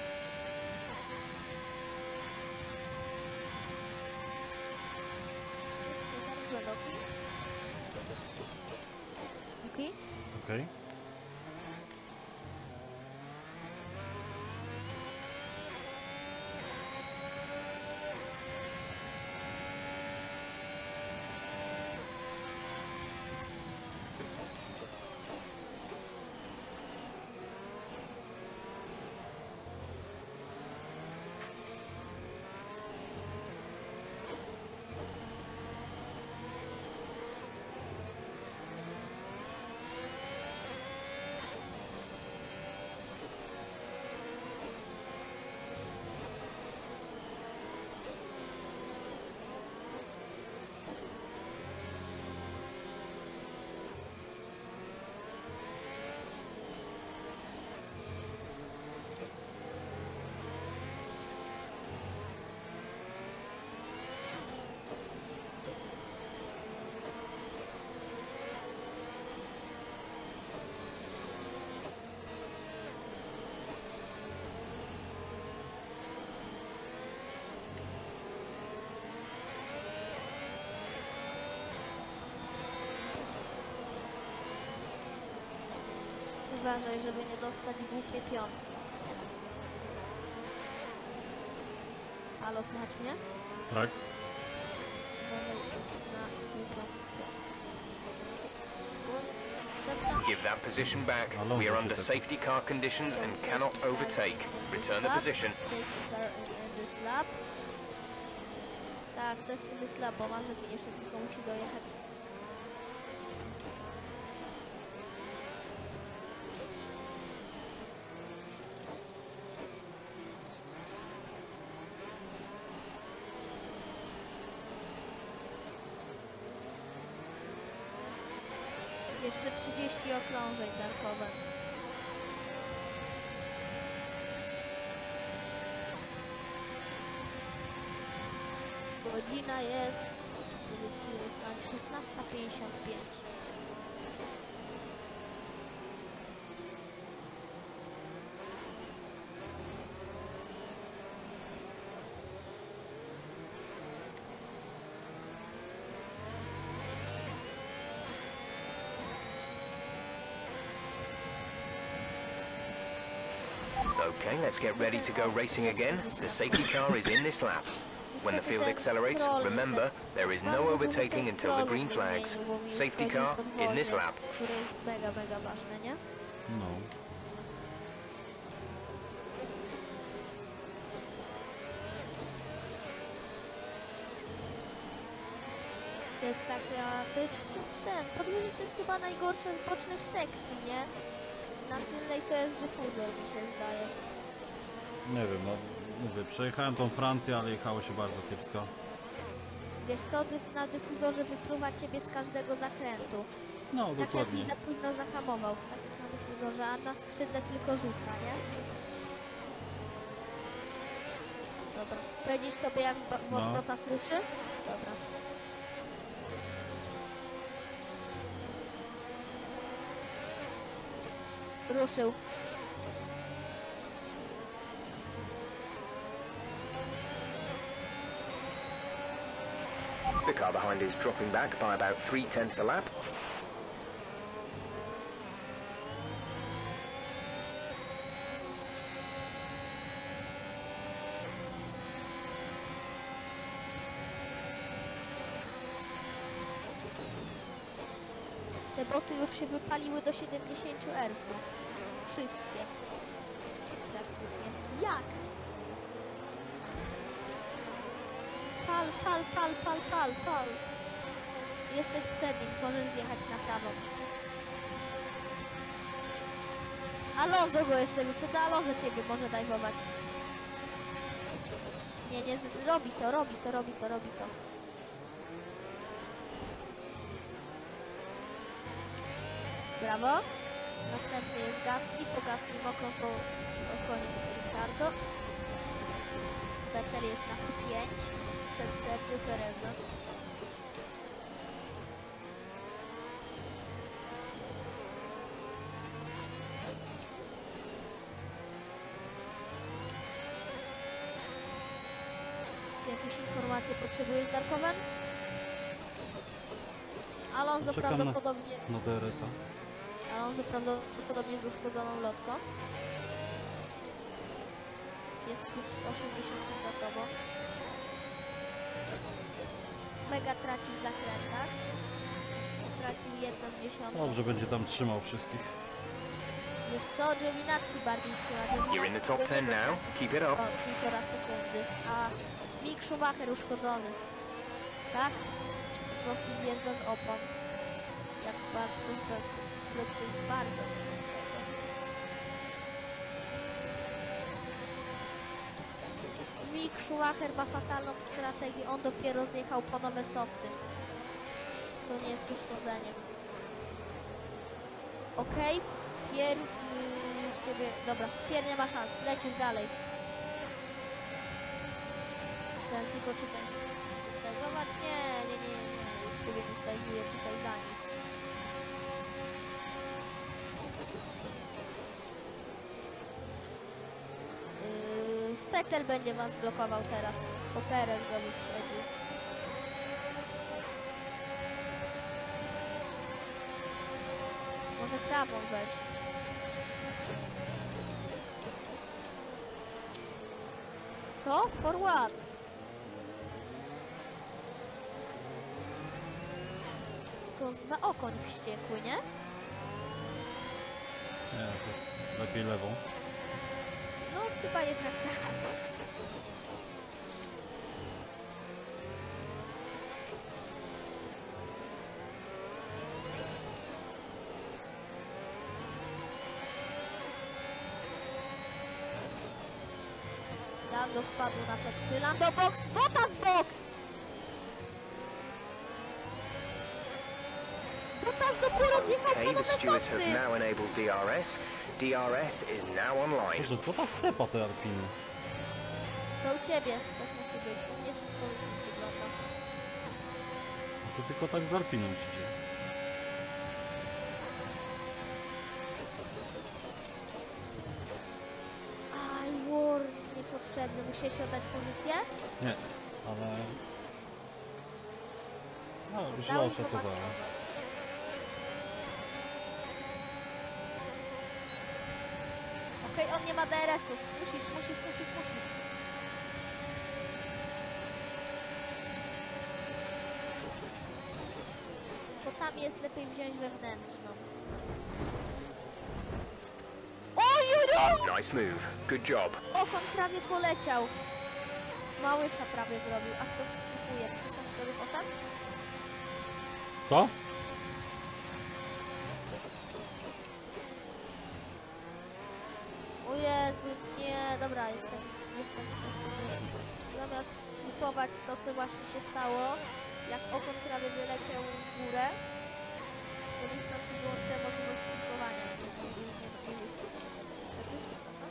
Uważaj, żeby nie dostać głupie piątki. Halo, słychać mnie? Tak. Give that position back. We are under tak- safety car conditions and cannot overtake. Return the position. Tak, to jest in this lap, bo Mazepin jeszcze tylko musi dojechać. Jeszcze 30 okrążeń darkowe. Godzina jest, nie znać, 16.55. let's get ready to go racing again. The safety car is in this lap. When the field accelerates, remember, there is no overtaking until the green flags. Safety car in this lap. No. To jest taka, to jest ten, podwójnik to jest chyba najgorsze z bocznych sekcji, nie? Na tylnej to jest dyfuzor, mi się zdaje. Nie wiem, no mówię, przejechałem tą Francję, ale jechało się bardzo kiepsko. Wiesz co, dyf na dyfuzorze wypluwa ciebie z każdego zakrętu. No, Tak dokładnie. jakbyś za późno zahamował. Tak jest na dyfuzorze, a na skrzydle tylko rzuca, nie? Dobra. Powiedzieć tobie jak Ba- No. Ruszy? Dobra. Ruszył. Car behind is dropping back by about three tenths a lap. Te boty już się wypaliły do 70 Rsu. Wszystkie. Praktycznie. Jak? Pal, pal, pal, pal, pal, pal. Jesteś przed nim, możesz wjechać na prawo. Alonso go jeszcze wyprzedza, Alonso ciebie może dajwować. Nie, nie, robi to, robi to, robi to, robi to. Brawo. Następny jest Gasly, po Gasly Moko po okonie Ricardo. Vettel jest na P5 przed Sergio Perezem. Jakieś informacje potrzebujesz, Darkowen? Alonso Czekam na- prawdopodobnie... No DRS-a. Alonso prawdopodobnie z uszkodzoną lotką. Jest już 80 za tobą. Mega traci w zakrętach. Stracił jedną dziesiątą. Dobrze, będzie tam trzymał wszystkich. Wiesz co, Giovinazzi bardziej trzyma. You're in the top Giovinazzi 10 go nie now. Keep it up. O półtora sekundy. A Mick Schumacher uszkodzony. Tak? Po prostu zjeżdża z opon. Jak bardzo, bardzo, bardzo. Schumacher ma fatalną strategię. On dopiero zjechał po nowe softy. To nie jest uszkodzenie. Okej. Pier... Yy, już ciebie... Dobra, Pier nie ma szans. Lecisz dalej. Ten tylko. Czytaj. Zobacz, nie, nie, nie, nie. Już ciebie nie zdejmuję tutaj za nic. Fettel będzie was blokował teraz. Bo Perez go wyprzedził. Może krawą weź. Co? For what? Co za okoń wściekły, nie? Nie, lepiej lewą. Chyba jednak tak. Lando spadł na P3. Lando box! Bottas box! Okay, the stewards have now enabled DRS. DRS is now online. Boże, co tak tepa te Alpiny? To u ciebie coś musi być. U mnie wszystko wygląda. To tylko tak z Alpinem się dzieje. Aj, war niepotrzebny. Musiałeś oddać pozycję? Nie, ale... No, źle oszacowałem. Markowi. Okej, on nie ma DRS-u. Musisz, musisz, musisz, musisz. Bo tam jest lepiej wziąć wewnętrzną. Oj, oj, oj! Nice move. Good job. Okon prawie poleciał. Małysza prawie zrobił, aż to skipuje. Przyznam sobie potem? Co? Dobra, jestem, jestem, jestem. Zamiast skipować to, co właśnie się stało, jak okon prawie wyleciał w górę, to niechcący wyłączyłem skipowania. Nie, nie, nie, nie, nie wyszło. Niestety, prawda?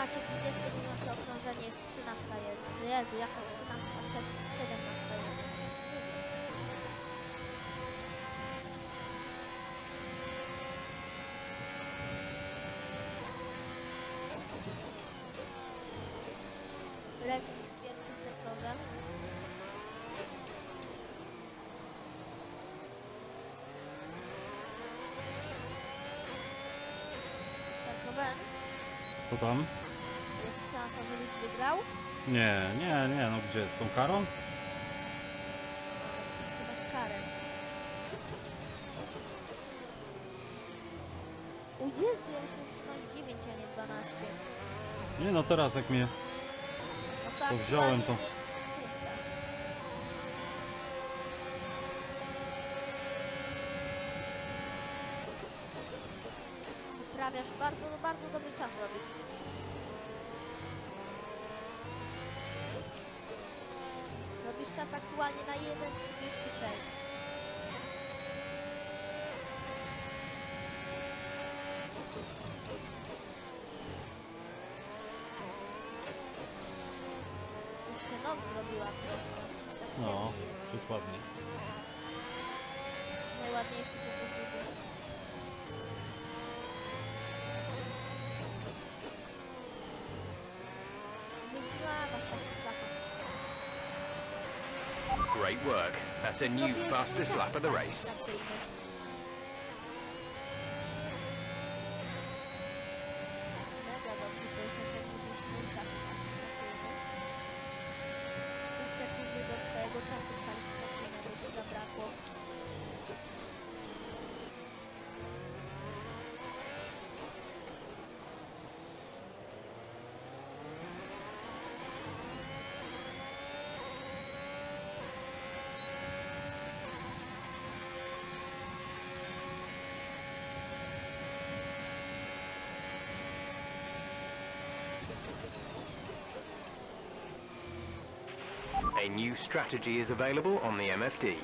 Poczynacie 29 okrążenie, jest 13 jedna. Jezu, jaka 13, 6, 17 jedna. Rekord w pierwszym sektorze. Tak, Ben. Co tam? byś wygrał? Nie, nie, nie, no gdzie? Z tą karą? Chyba karę. Jezu, ja już 9, a nie 12. Nie no, teraz jak mnie... No tak, to wziąłem to... Poprawiasz bardzo, bardzo dobry czas robisz. Czas aktualnie na 1.36. Już się noc zrobiła troszkę. Tak No, ciemniej jest. dokładnie. Najładniejszy po prostu Great work. That's a new fastest lap of the race. New strategy is available on the MFD.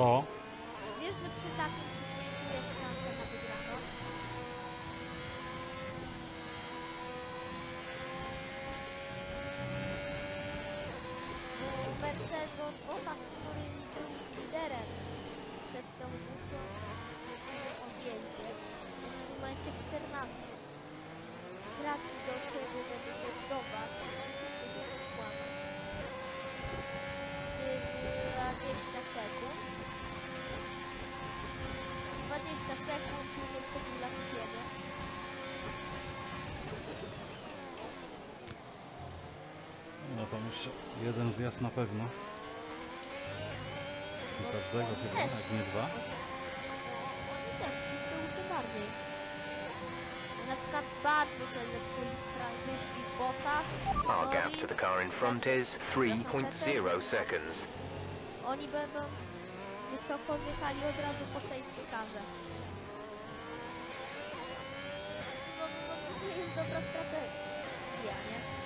Co? wiesz, że przy takim jeden zjazd na pewno. No, każdego chyba, też. jak nie dwa. Oni, no, oni też ci z tyłu tym bardziej. Na przykład bardzo sobie zepsuli stran wyścig Bottas, Our gap to the car in front is 3.0 seconds. Oni będąc wysoko zjechali od razu po safety carze. No, no, no, to nie jest dobra strategia, nie?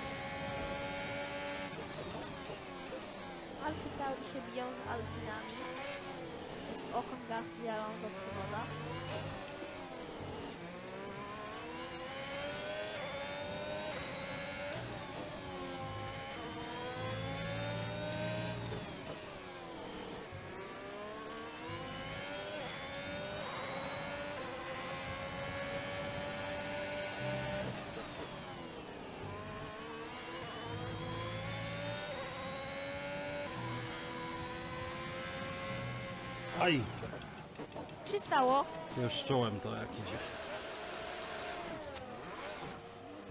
Alfy Tauri się biją z Alpinami. Z Ocon Gasly, Alonso Tsunoda. Aj! Co się stało? Już czułem to jak idzie.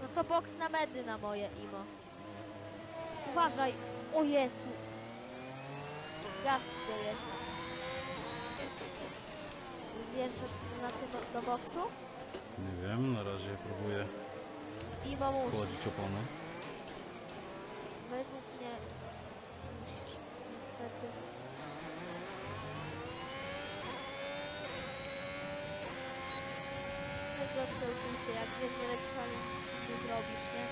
No to boks na medy na moje imo. Uważaj. O Jezu. Gaz dojeżdża. Zjeżdżasz na tym do, do boksu? Nie wiem, na razie próbuję musisz. chłodzić opony. jak wiesz, ile trzeba zrobisz, nie?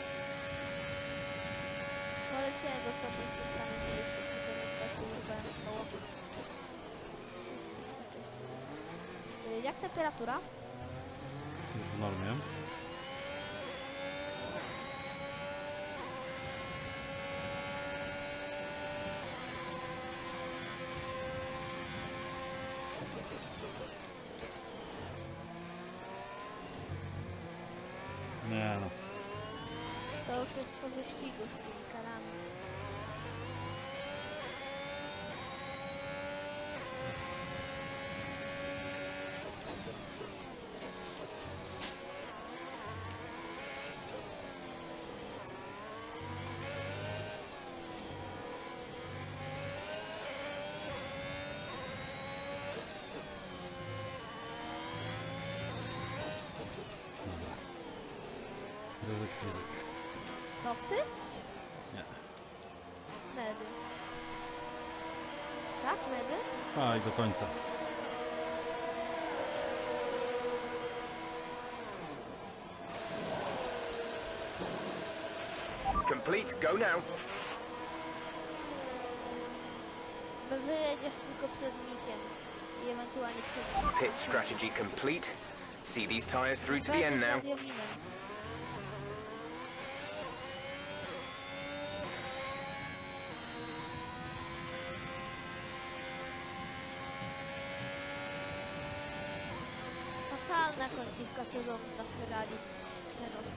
Poleciałem do sobie w tym samym miejscu, tylko na stacji urwałem koło. Y, jak temperatura? W normie. Thank you. To już jest po wyścigu z tymi karami. Ryzyk fizyk. Nowty? Nie. Medy. Tak, medy? A i do końca. Complete, go now. By wyjedziesz tylko przed mikiem. I ewentualnie przed... Pit strategy complete. See these tires through to the end Będziesz now.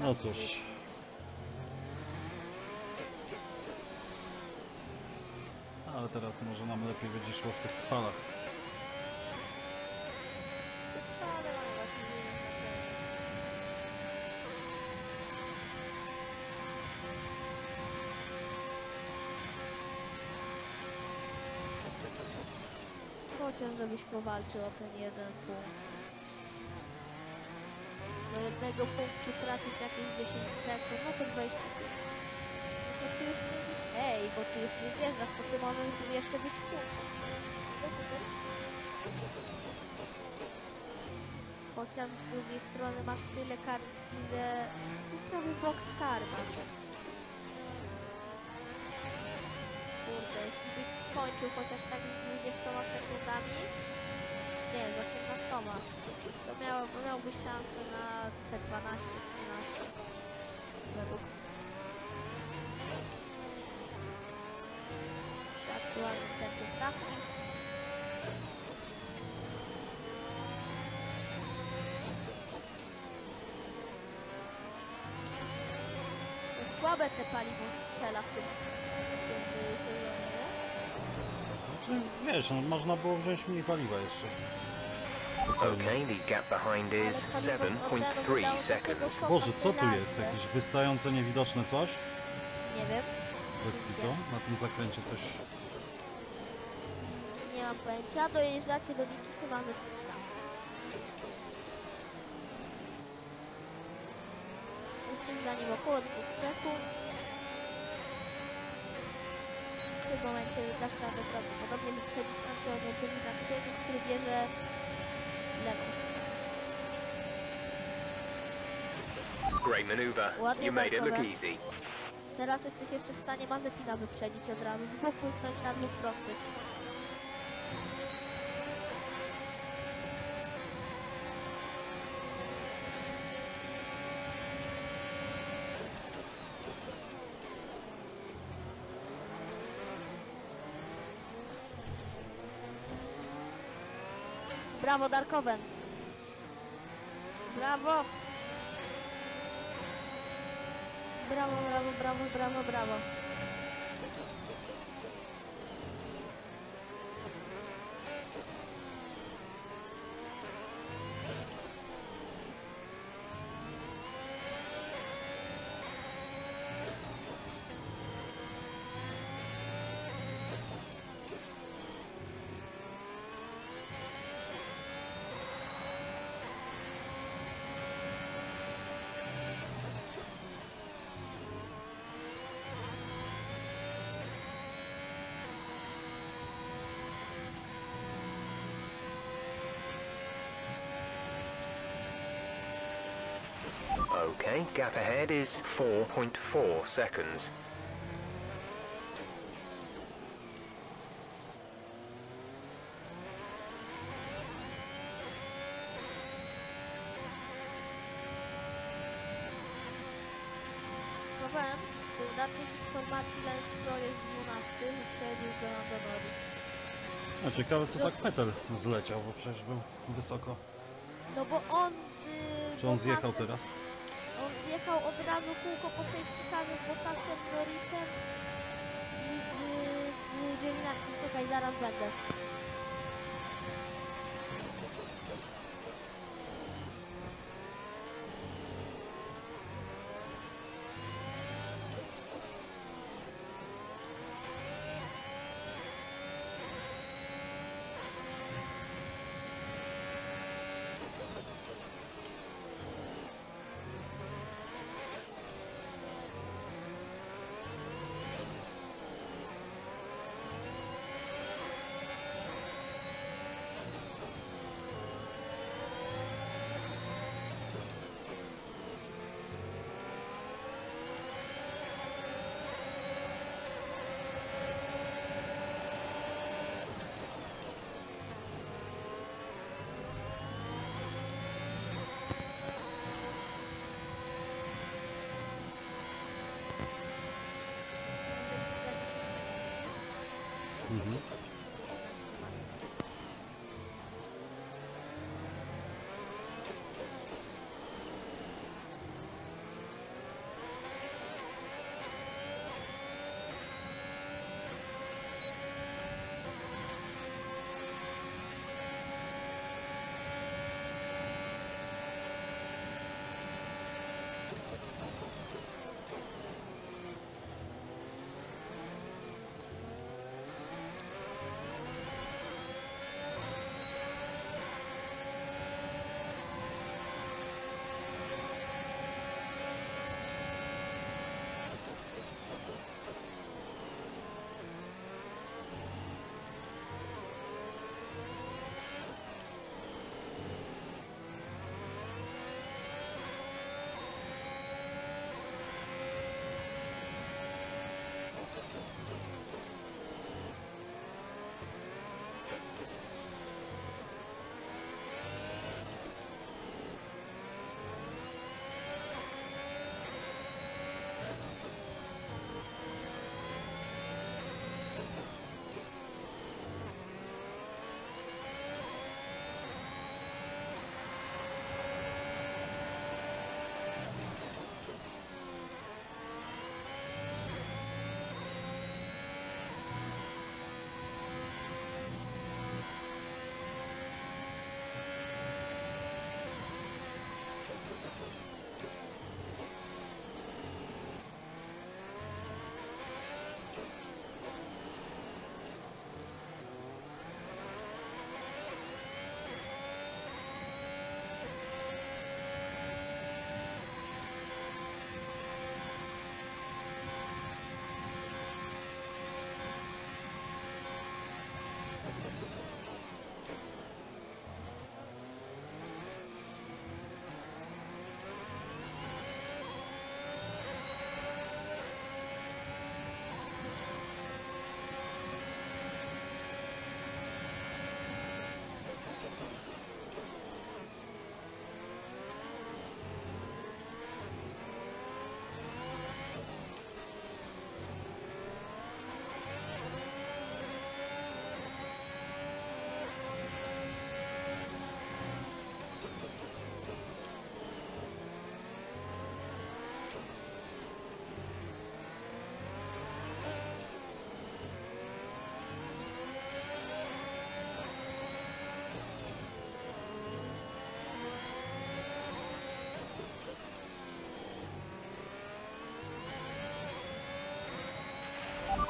No cóż. Ale teraz może nam lepiej będzie szło w tych falach. Chociaż żebyś powalczył o ten jeden punkt. Do jednego punktu tracisz jakieś 10 sekund, no to 25. No ty już nie... Ej, bo ty już nie zjeżdżasz, to ty możesz jeszcze być w punkcie. Chociaż z drugiej strony masz tyle kart, ile no, prawie box car masz. Kurde, jeśli byś skończył chociaż tak z 20 sekundami, nie, z 18, to miał, miałbyś szansę na te 12, 13. Według aktualnym tempie stawki. Słabe te paliwo strzela w tym wiesz, no, można było wziąć mniej paliwa jeszcze. Okay, the gap behind is 7.3 seconds. Boże, co tu jest? Jakieś wystające, niewidoczne coś? Nie wiem, Bez kitu? Na tym zakręcie coś... nie mam pojęcia. Dojeżdżacie do Nikity Mazespina. Jesteś za nim około 2 sekund. W tym momencie radę prawdopodobnie wyprzedzić Antonio Giovinazziego, który bierze lewą stronę. Great maneuver. Ładnie You made it look darkowe. easy. Teraz jesteś jeszcze w stanie Mazepina wyprzedzić od razu. Dwóch płynąć na dwóch prostych. Brawo Darkowen. Brawo. Brawo, brawo, brawo, brawo, brawo. Okay, gap ahead is 4.4 seconds. Powiem, że dodatnych informacji na stronie z 12 wyprzedził do A ciekawe co tak Petel zleciał, bo przecież był wysoko. No bo on z... Czy on zjechał teraz? Zjechał od razu kółko po safety carze z Bottasem, Norrisem i z, z. Czekaj, zaraz będę. Mhm.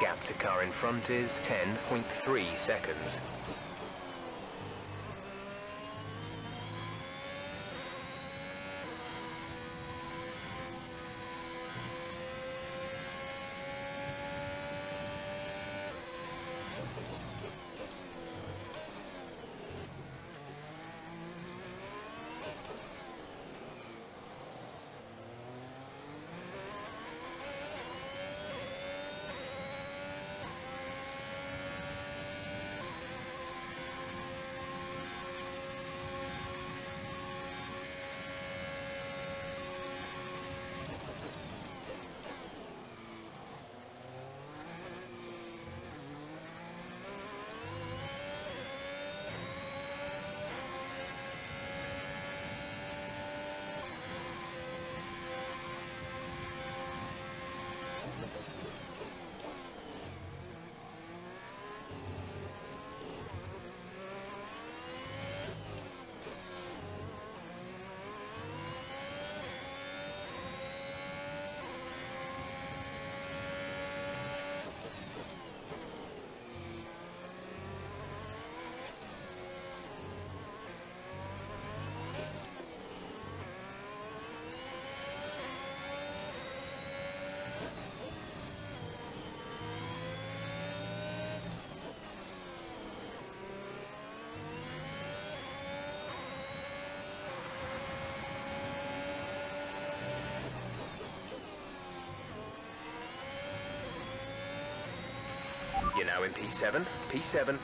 Gap to car in front is 10.3 seconds. you know, in P7. P7,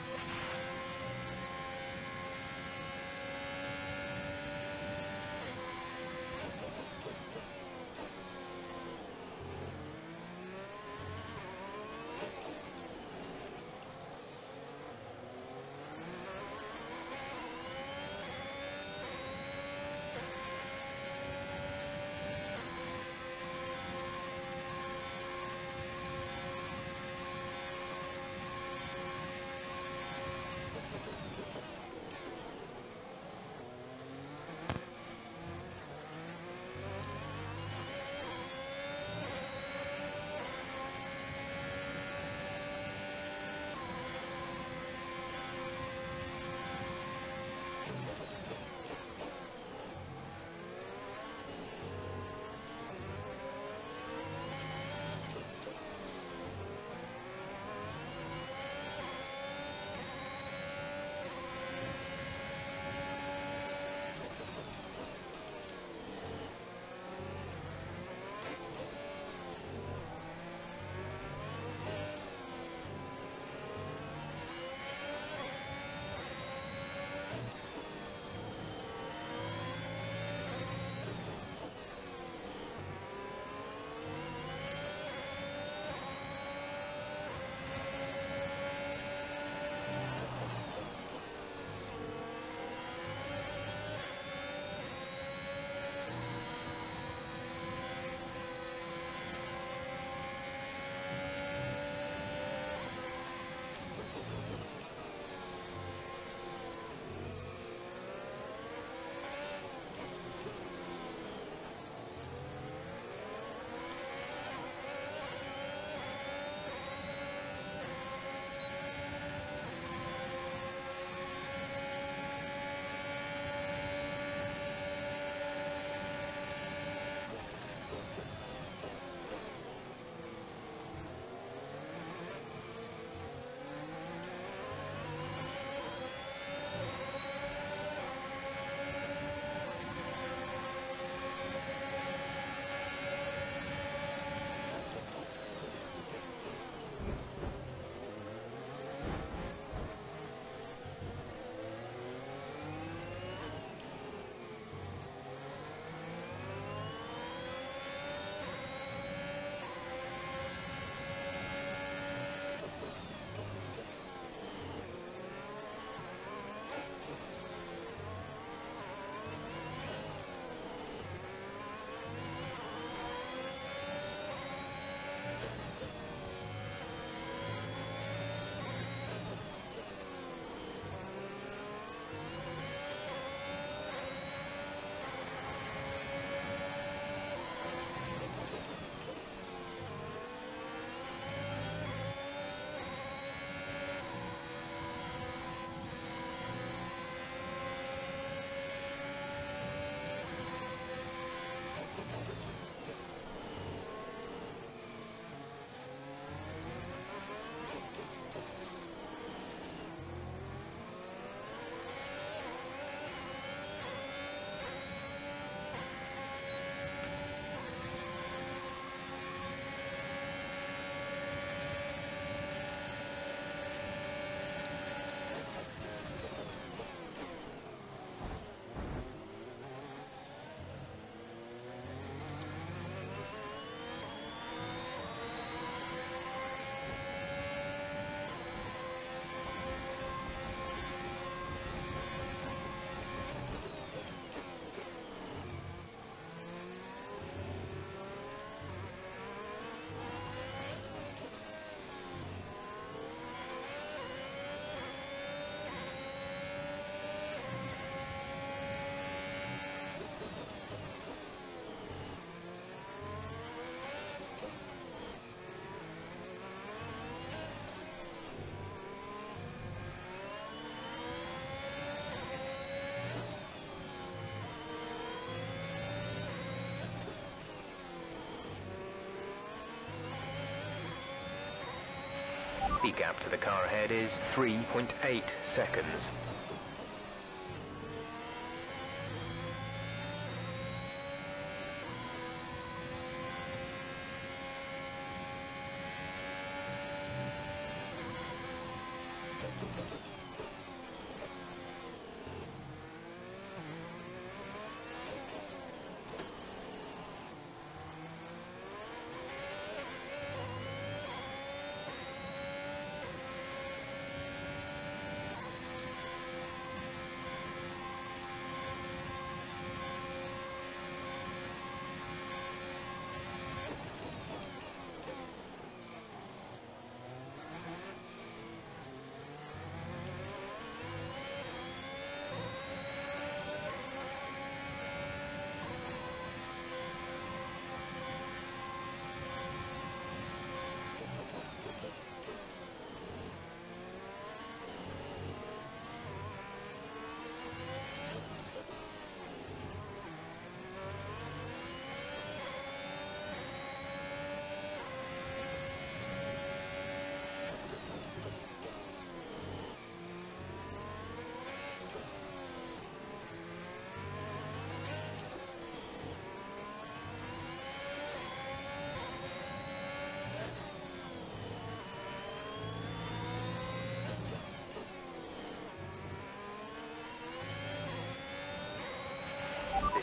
gap to the car ahead is 3.8 seconds.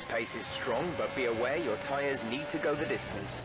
This pace is strong, but be aware your tyres need to go the distance.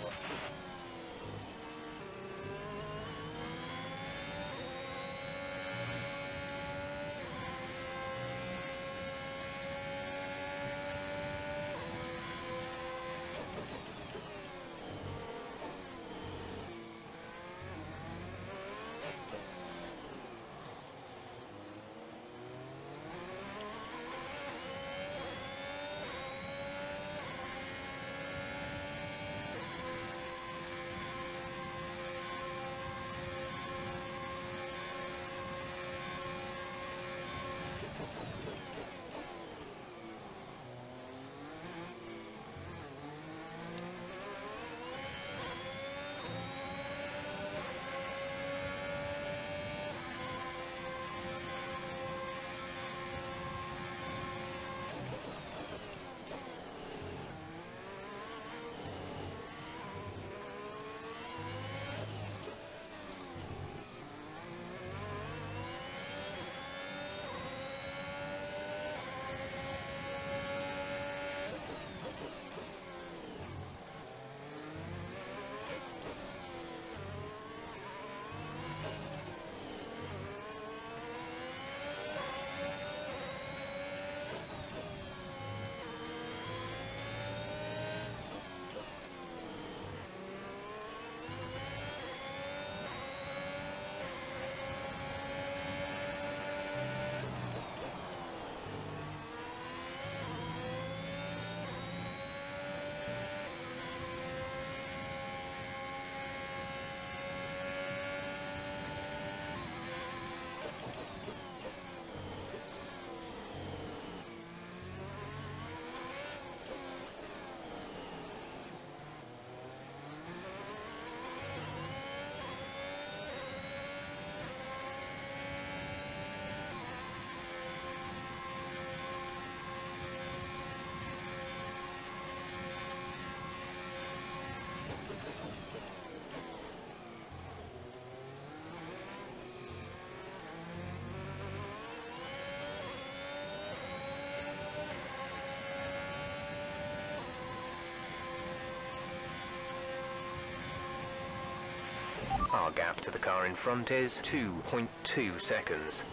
Gap to the car in front is 2.2 seconds.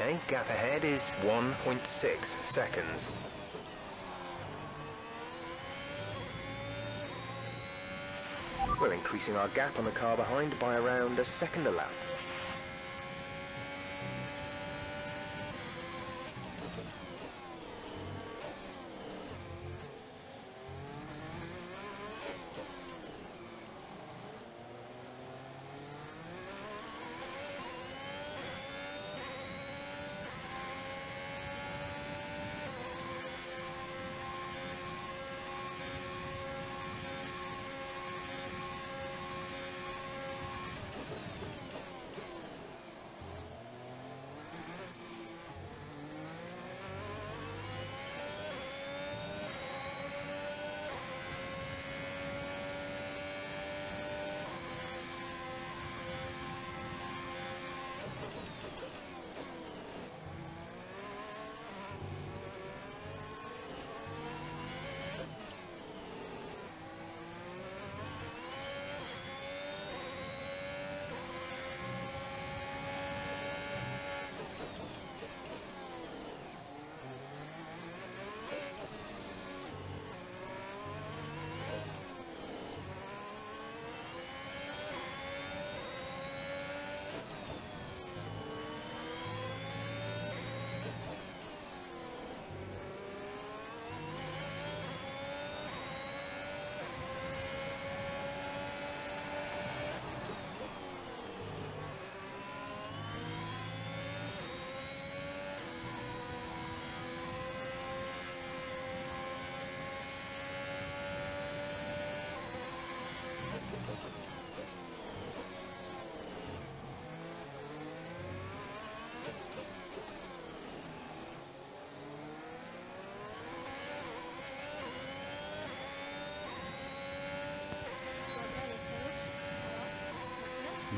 Okay, gap ahead is 1.6 seconds. We're increasing our gap on the car behind by around a second a lap.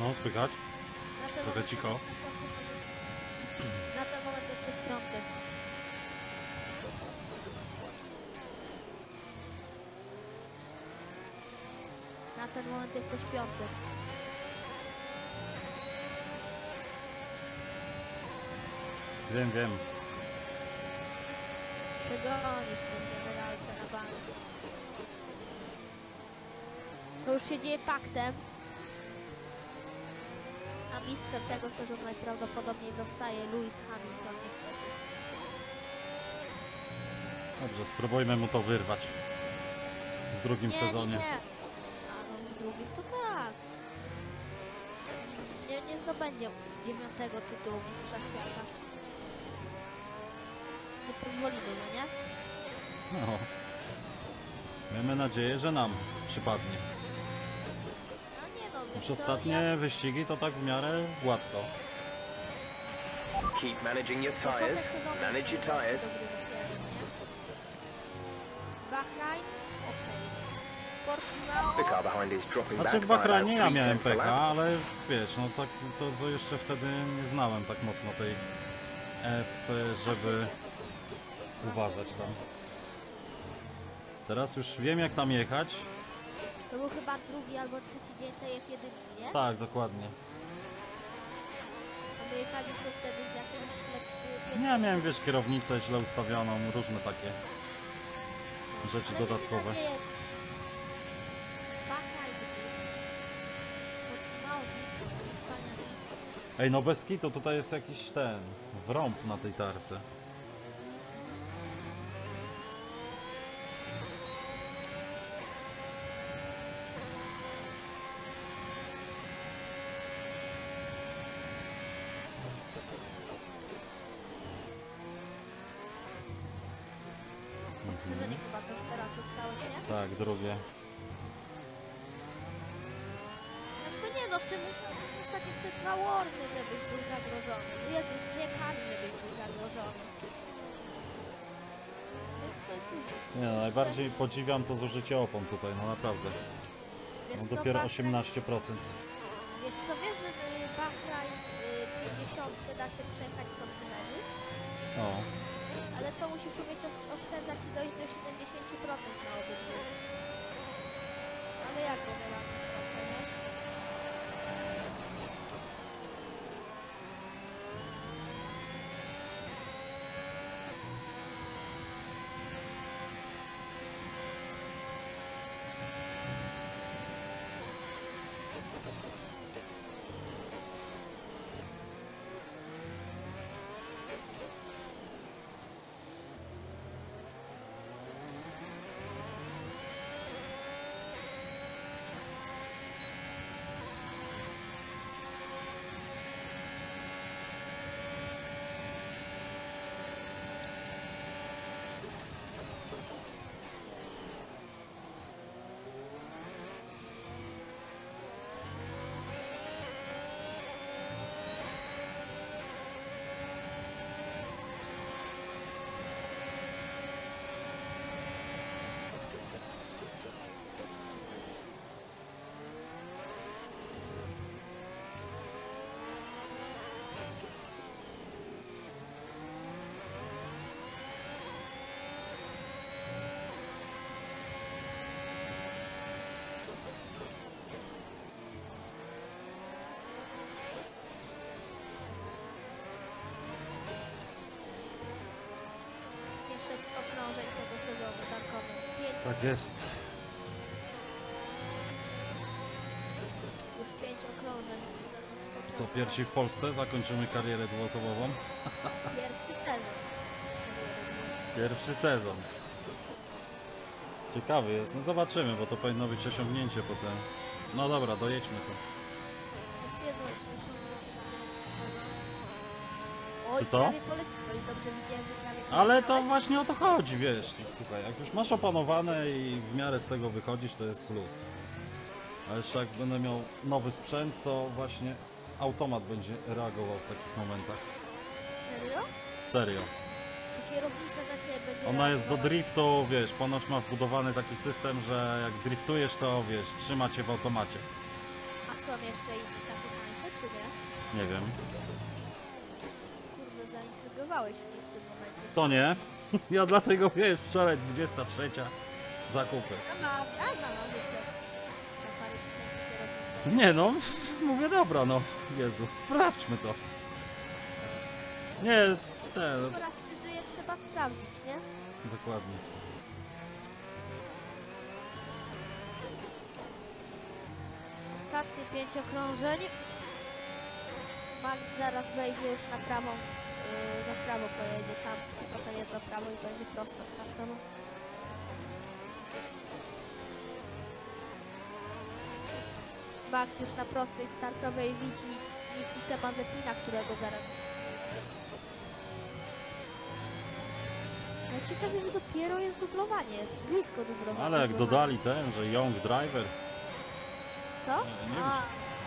No, słychać? Na ten Trochę moment cicho. jesteś piąty. Na ten moment jesteś piąty. Na ten moment jesteś piąty. Wiem, wiem. Przegonisz ten generalce na bank. To już się dzieje faktem. Mistrzem tego sezonu najprawdopodobniej zostaje Lewis Hamilton niestety. Dobrze, spróbujmy mu to wyrwać. W drugim nie, sezonie. Nie, nie. A no w drugim to tak. Nie, nie zdobędzie dziewiątego tytułu mistrza świata. Nie pozwolimy, no nie? No. Miejmy nadzieję, że nam przypadnie. Ostatnie wyścigi to tak w miarę gładko. Keep managing your sezonu Manage your? Bahrain? Okej. Dropping Znaczy w Bahrajnie ja miałem PK, ale wiesz, no tak to, to jeszcze wtedy nie znałem tak mocno tej F, żeby uważać tam. Teraz już wiem jak tam jechać. Chyba drugi albo trzeci dzień tej F1, nie? Tak, dokładnie. A my jechaliśmy wtedy z jakimś lepszym... Nie, miałem wiesz kierownicę źle ustawioną, różne takie rzeczy Ale dodatkowe. Ej, no bez kitu tutaj jest jakiś ten wrąb na tej tarce. No, ty musiał dostać jeszcze dwa warny, żebyś był zagrożony. Jezu, dwie kary, żebyś był zagrożony. Więc to jest dużo. Nie, no, najbardziej podziwiam to zużycie opon tutaj, no naprawdę. Wiesz No co, dopiero Bahrain- 18%. Wiesz co, wiesz, że y, Bahrain y, 50 da się przejechać software, O, ale to musisz umieć osz- oszczędzać i dojść do 70% na obydwu. Ale jak generalnie trochę, nie? Tak jest. Już pięć okrążeń. Co, pierwsi w Polsce zakończymy karierę dwuosobową? Pierwszy sezon. Pierwszy sezon. Ciekawy jest, no zobaczymy, bo to powinno być osiągnięcie potem. No dobra, dojedźmy to. Co? Ale to właśnie o to chodzi, wiesz, słuchaj, jak już masz opanowane i w miarę z tego wychodzisz, to jest luz. A jeszcze jak będę miał nowy sprzęt, to właśnie automat będzie reagował w takich momentach. Serio? Serio. Ona jest do driftu, wiesz, ponoć ma wbudowany taki system, że jak driftujesz, to wiesz, trzyma cię w automacie. A są jeszcze inne takie momenty, czy nie? Nie wiem. Kurde, zaintrygowałeś mnie w tym momencie. Co nie? Ja dlatego, wiesz, wczoraj 23 zakupy. Tysięcy kierownicy. Nie no, mówię dobra, no, Jezu, sprawdźmy to. Nie, ten, Po raz że je trzeba sprawdzić, nie? dokładnie. Ostatnie pięć okrążeń. Max zaraz wejdzie już na prawą, na prawo pojedzie tam, trochę jedno prawo i będzie prosto startowo. Max już na prostej startowej widzi Nikitę Mazepina, którego zaraz... Ale ciekawie, że dopiero jest dublowanie, blisko dublowania. Ale jak dodali ten, że Young Driver, Co? nie, nie A,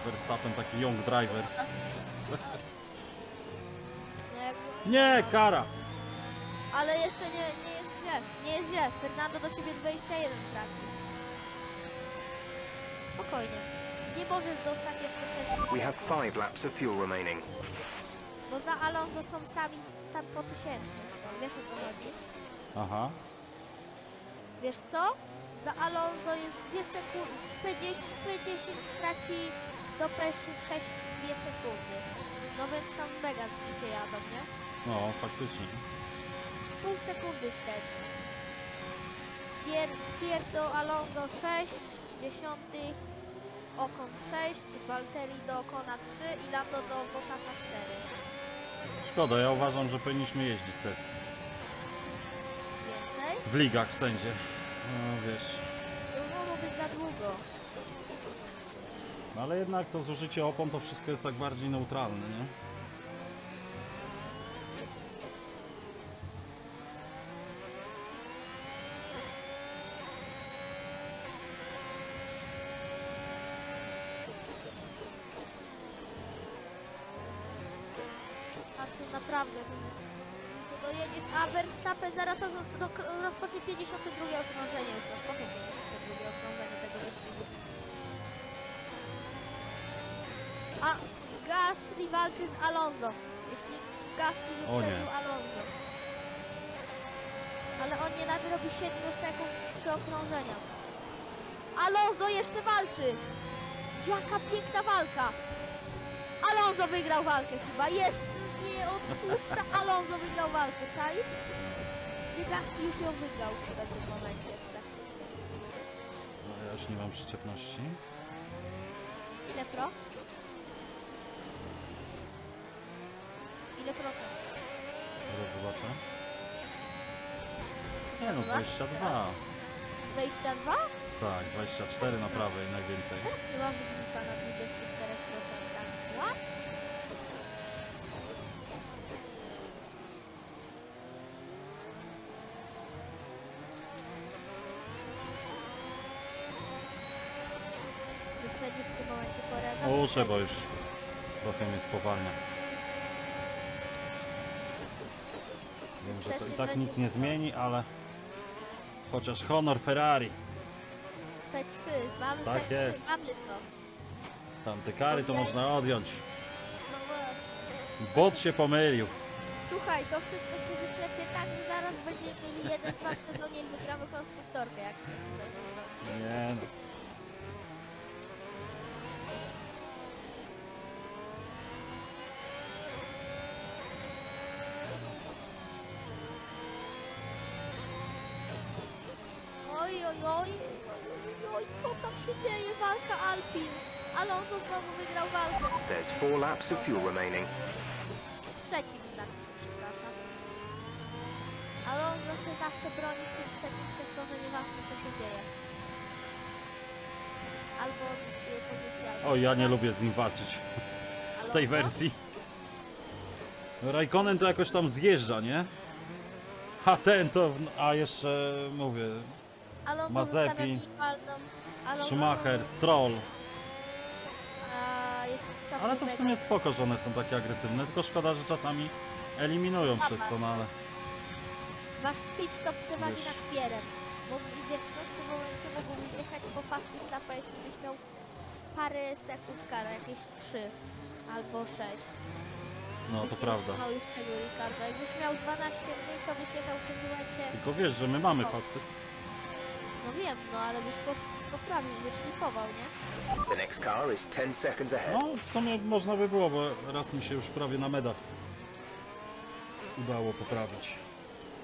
Verstappen taki Young Driver. Nie, kara! Ale jeszcze nie, nie jest źle. Nie jest źle. Fernando do ciebie 21 traci. Spokojnie. Nie możesz dostać jeszcze 6 We have five laps of fuel remaining. Bo za Alonso są sami tam po tysięcznych są. Wiesz o co chodzi? Aha, Wiesz co? Za Alonso jest 2 sekundy. P10, P10 traci do P6 2 sekundy. No więc tam mega zbicie jadą, nie? No faktycznie. Pół sekundy średnio. Pier, pier do Alonso 6 dziesiątych, Okon 6, Valtteri do Okona 3 i Lando do Bottasa 4. Szkoda, ja uważam, że powinniśmy jeździć set. Więcej? W ligach wszędzie. No wiesz. To mogło być za długo. No ale jednak to zużycie opon to wszystko jest tak bardziej neutralne, nie? A co naprawdę, to dojedziesz, a Verstappen zaraz roz- ro- rozpocznie 52 okrążenie już rozpoczął 52 okrążenie tego wyścigu. A Gasly walczy z Alonso. Jeśli Gasly wyprzedził Alonso. Ale on nie nadrobi 7 sekund 3 okrążenia. Alonso jeszcze walczy! Jaka piękna walka! Alonso wygrał walkę chyba. Jeszcze nie odpuszcza. Alonso wygrał walkę, czaisz? Gdzie Gasly już ją wygrał w pewnym momencie praktycznie. No, ja już nie mam przyczepności. Ile pro? Ile procent? Zaraz zobaczę. Nie no, Dobra, 22. 22? Tak, 24 na prawej najwięcej. Jak ty masz na 24%? What? Wyprzedzisz w tym momencie Bo już trochę mnie spowalnia. Wiem, że to i tak nic nie zmieni, ale chociaż honor Ferrari. P3, mamy Tak P3, jest. mamy to. Tamte kary to można odjąć. No właśnie. Bot się pomylił. Słuchaj, to wszystko się wyklepie tak, że zaraz będziemy mieli jeden, dwa w sezonie wygramy konstruktorkę, jak się. Nie no. Oj, oj, oj, oj, oj, co tam się dzieje? Walka Alpin. Alonso znowu wygrał walkę. There's four laps of fuel remaining. Trzecim znaczy się, przepraszam. Alonso się zawsze broni w tym trzecim sektorze, nieważne co się dzieje. Albo albo O, ja nie lubię z nim walczyć w tej wersji. Raikkonen to jakoś tam zjeżdża, nie? A ten to, a jeszcze mówię, Alonso. Alonso, Schumacher, Stroll. Ale to w sumie spoko, że one są takie agresywne, tylko szkoda, że czasami eliminują przez to, no ale... Masz pit stop przewagi Wiesz- nad Pierem. Mogli, wiesz co, w tym momencie mógłbyś jechać po pasty stapa, jeśli byś miał parę sekund kara, jakieś 3 albo 6. No to prawda. Już tego Ricardo. Jakbyś miał 12 mniej, to byś jechał w tym momencie. Tylko wiesz, że my mamy fasty. No wiem, no ale byś po, poprawił, byś flipował, nie? The next car is 10 seconds ahead. No, w sumie można by było, bo raz mi się już prawie na medach udało poprawić.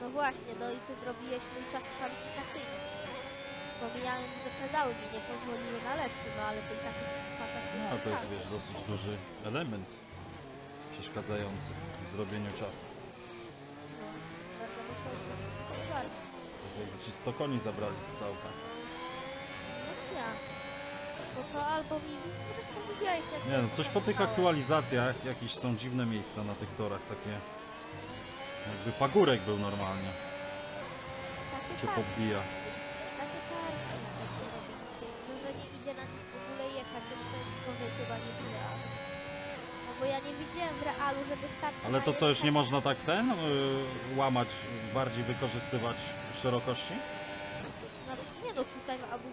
No właśnie, no i ty zrobiłeś mój czas kwalifikacyjny. Pomijając, że pedały mi nie pozwoliły na lepszy, no ale to i tak jest fantastyczny No, to jest, czas. wiesz, dosyć duży element przeszkadzający w zrobieniu czasu. No, bardzo musiał. Tak Jakby ci 100 koni zabrali z całka. Ja. Bo to albo mi... Zresztą mówiłeś jak... Nie no, coś po tych aktualizacjach, jakieś są dziwne miejsca na tych torach, takie... Jakby pagórek był normalnie, Takie cię tak, podbija. takie tak, niestety robi. Że, nie idzie na nich w ogóle jechać, jeszcze gorzej chyba nie realu. No bo ja nie widziałem w realu, żeby starczy Ale to co, już nie można tak ten, yy, łamać, bardziej wykorzystywać szerokości?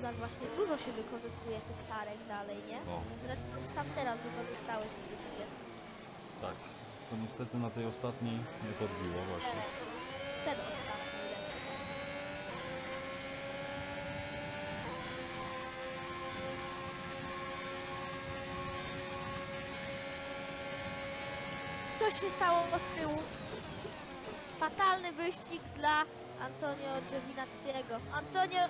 No, no, Abuzach właśnie dużo się wykorzystuje tych tarek dalej, nie? O. Zresztą sam teraz wykorzystałeś wszystkie. Tak. To niestety na tej ostatniej nie podbiło właśnie. Przedostatniej lepsze. Coś się stało z tyłu. Fatalny wyścig dla Antonio Giovinazziego. Antonio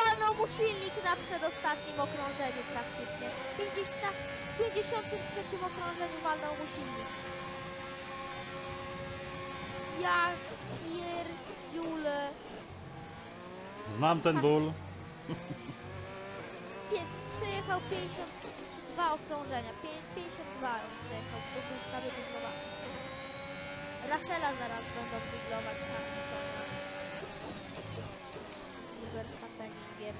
walnął mu silnik na przedostatnim okrążeniu praktycznie. 50, na 53 okrążeniu walnął mu silnik. Ja pierdziule. Znam ten ból. Pie- przejechał 52 okrążenia. Pię- 52 on przejechał, prawie dublowany. Rasela zaraz będą dublować na Antonia. Verstappeningiem.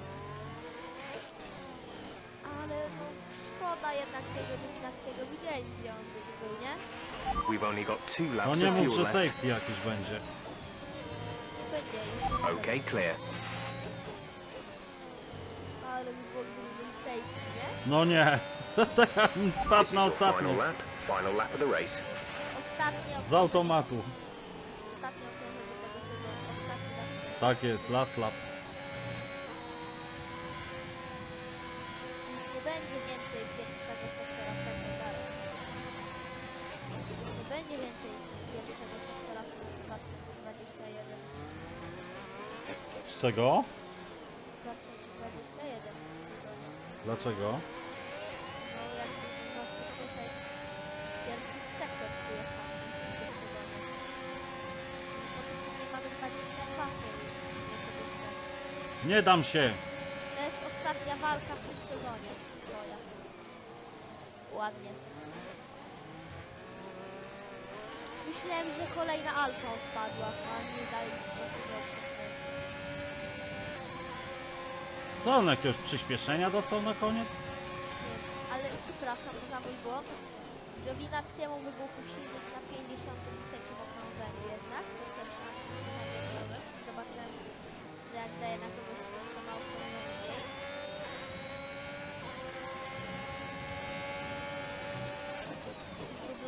Ale no szkoda jednak tego dominacjego. Widziałeś gdzie on by- był, nie? We've only got two No laps nie of mów, fuel że left. safety jakiś będzie. Nie, nie, nie, nie, nie będzie już. Okay, clear. Ale by było nie? No nie. This is na your ostatni. final lap. Final lap of the race. Z automatu. Ostatnie okrążenie tego sezonu. Ostatni raz. Tak jest, last lap. Będzie więcej pierwszego sektora przeciwkarza. Nie będzie więcej pierwszego sektora w 2021. Z czego? 2021 w sezonie. Dlaczego? No jakby właśnie przejść pierwszy sektor tu jest w tym sezonie. Po prostu nie mamy 22 w tej produkcji. Nie dam się. To jest ostatnia walka w tym sezonie. Ładnie. Myślałem, że kolejna alfa odpadła, a nie odpadnęli. Co on jakiegoś przyspieszenia dostał na koniec? Nie Ale przepraszam za mój błąd. Giovinazziemu wybuchł silnik na 53 okrążeniu jednak. Dostarczam Zobaczyłem, że jak daje na kogoś to ma okrążenie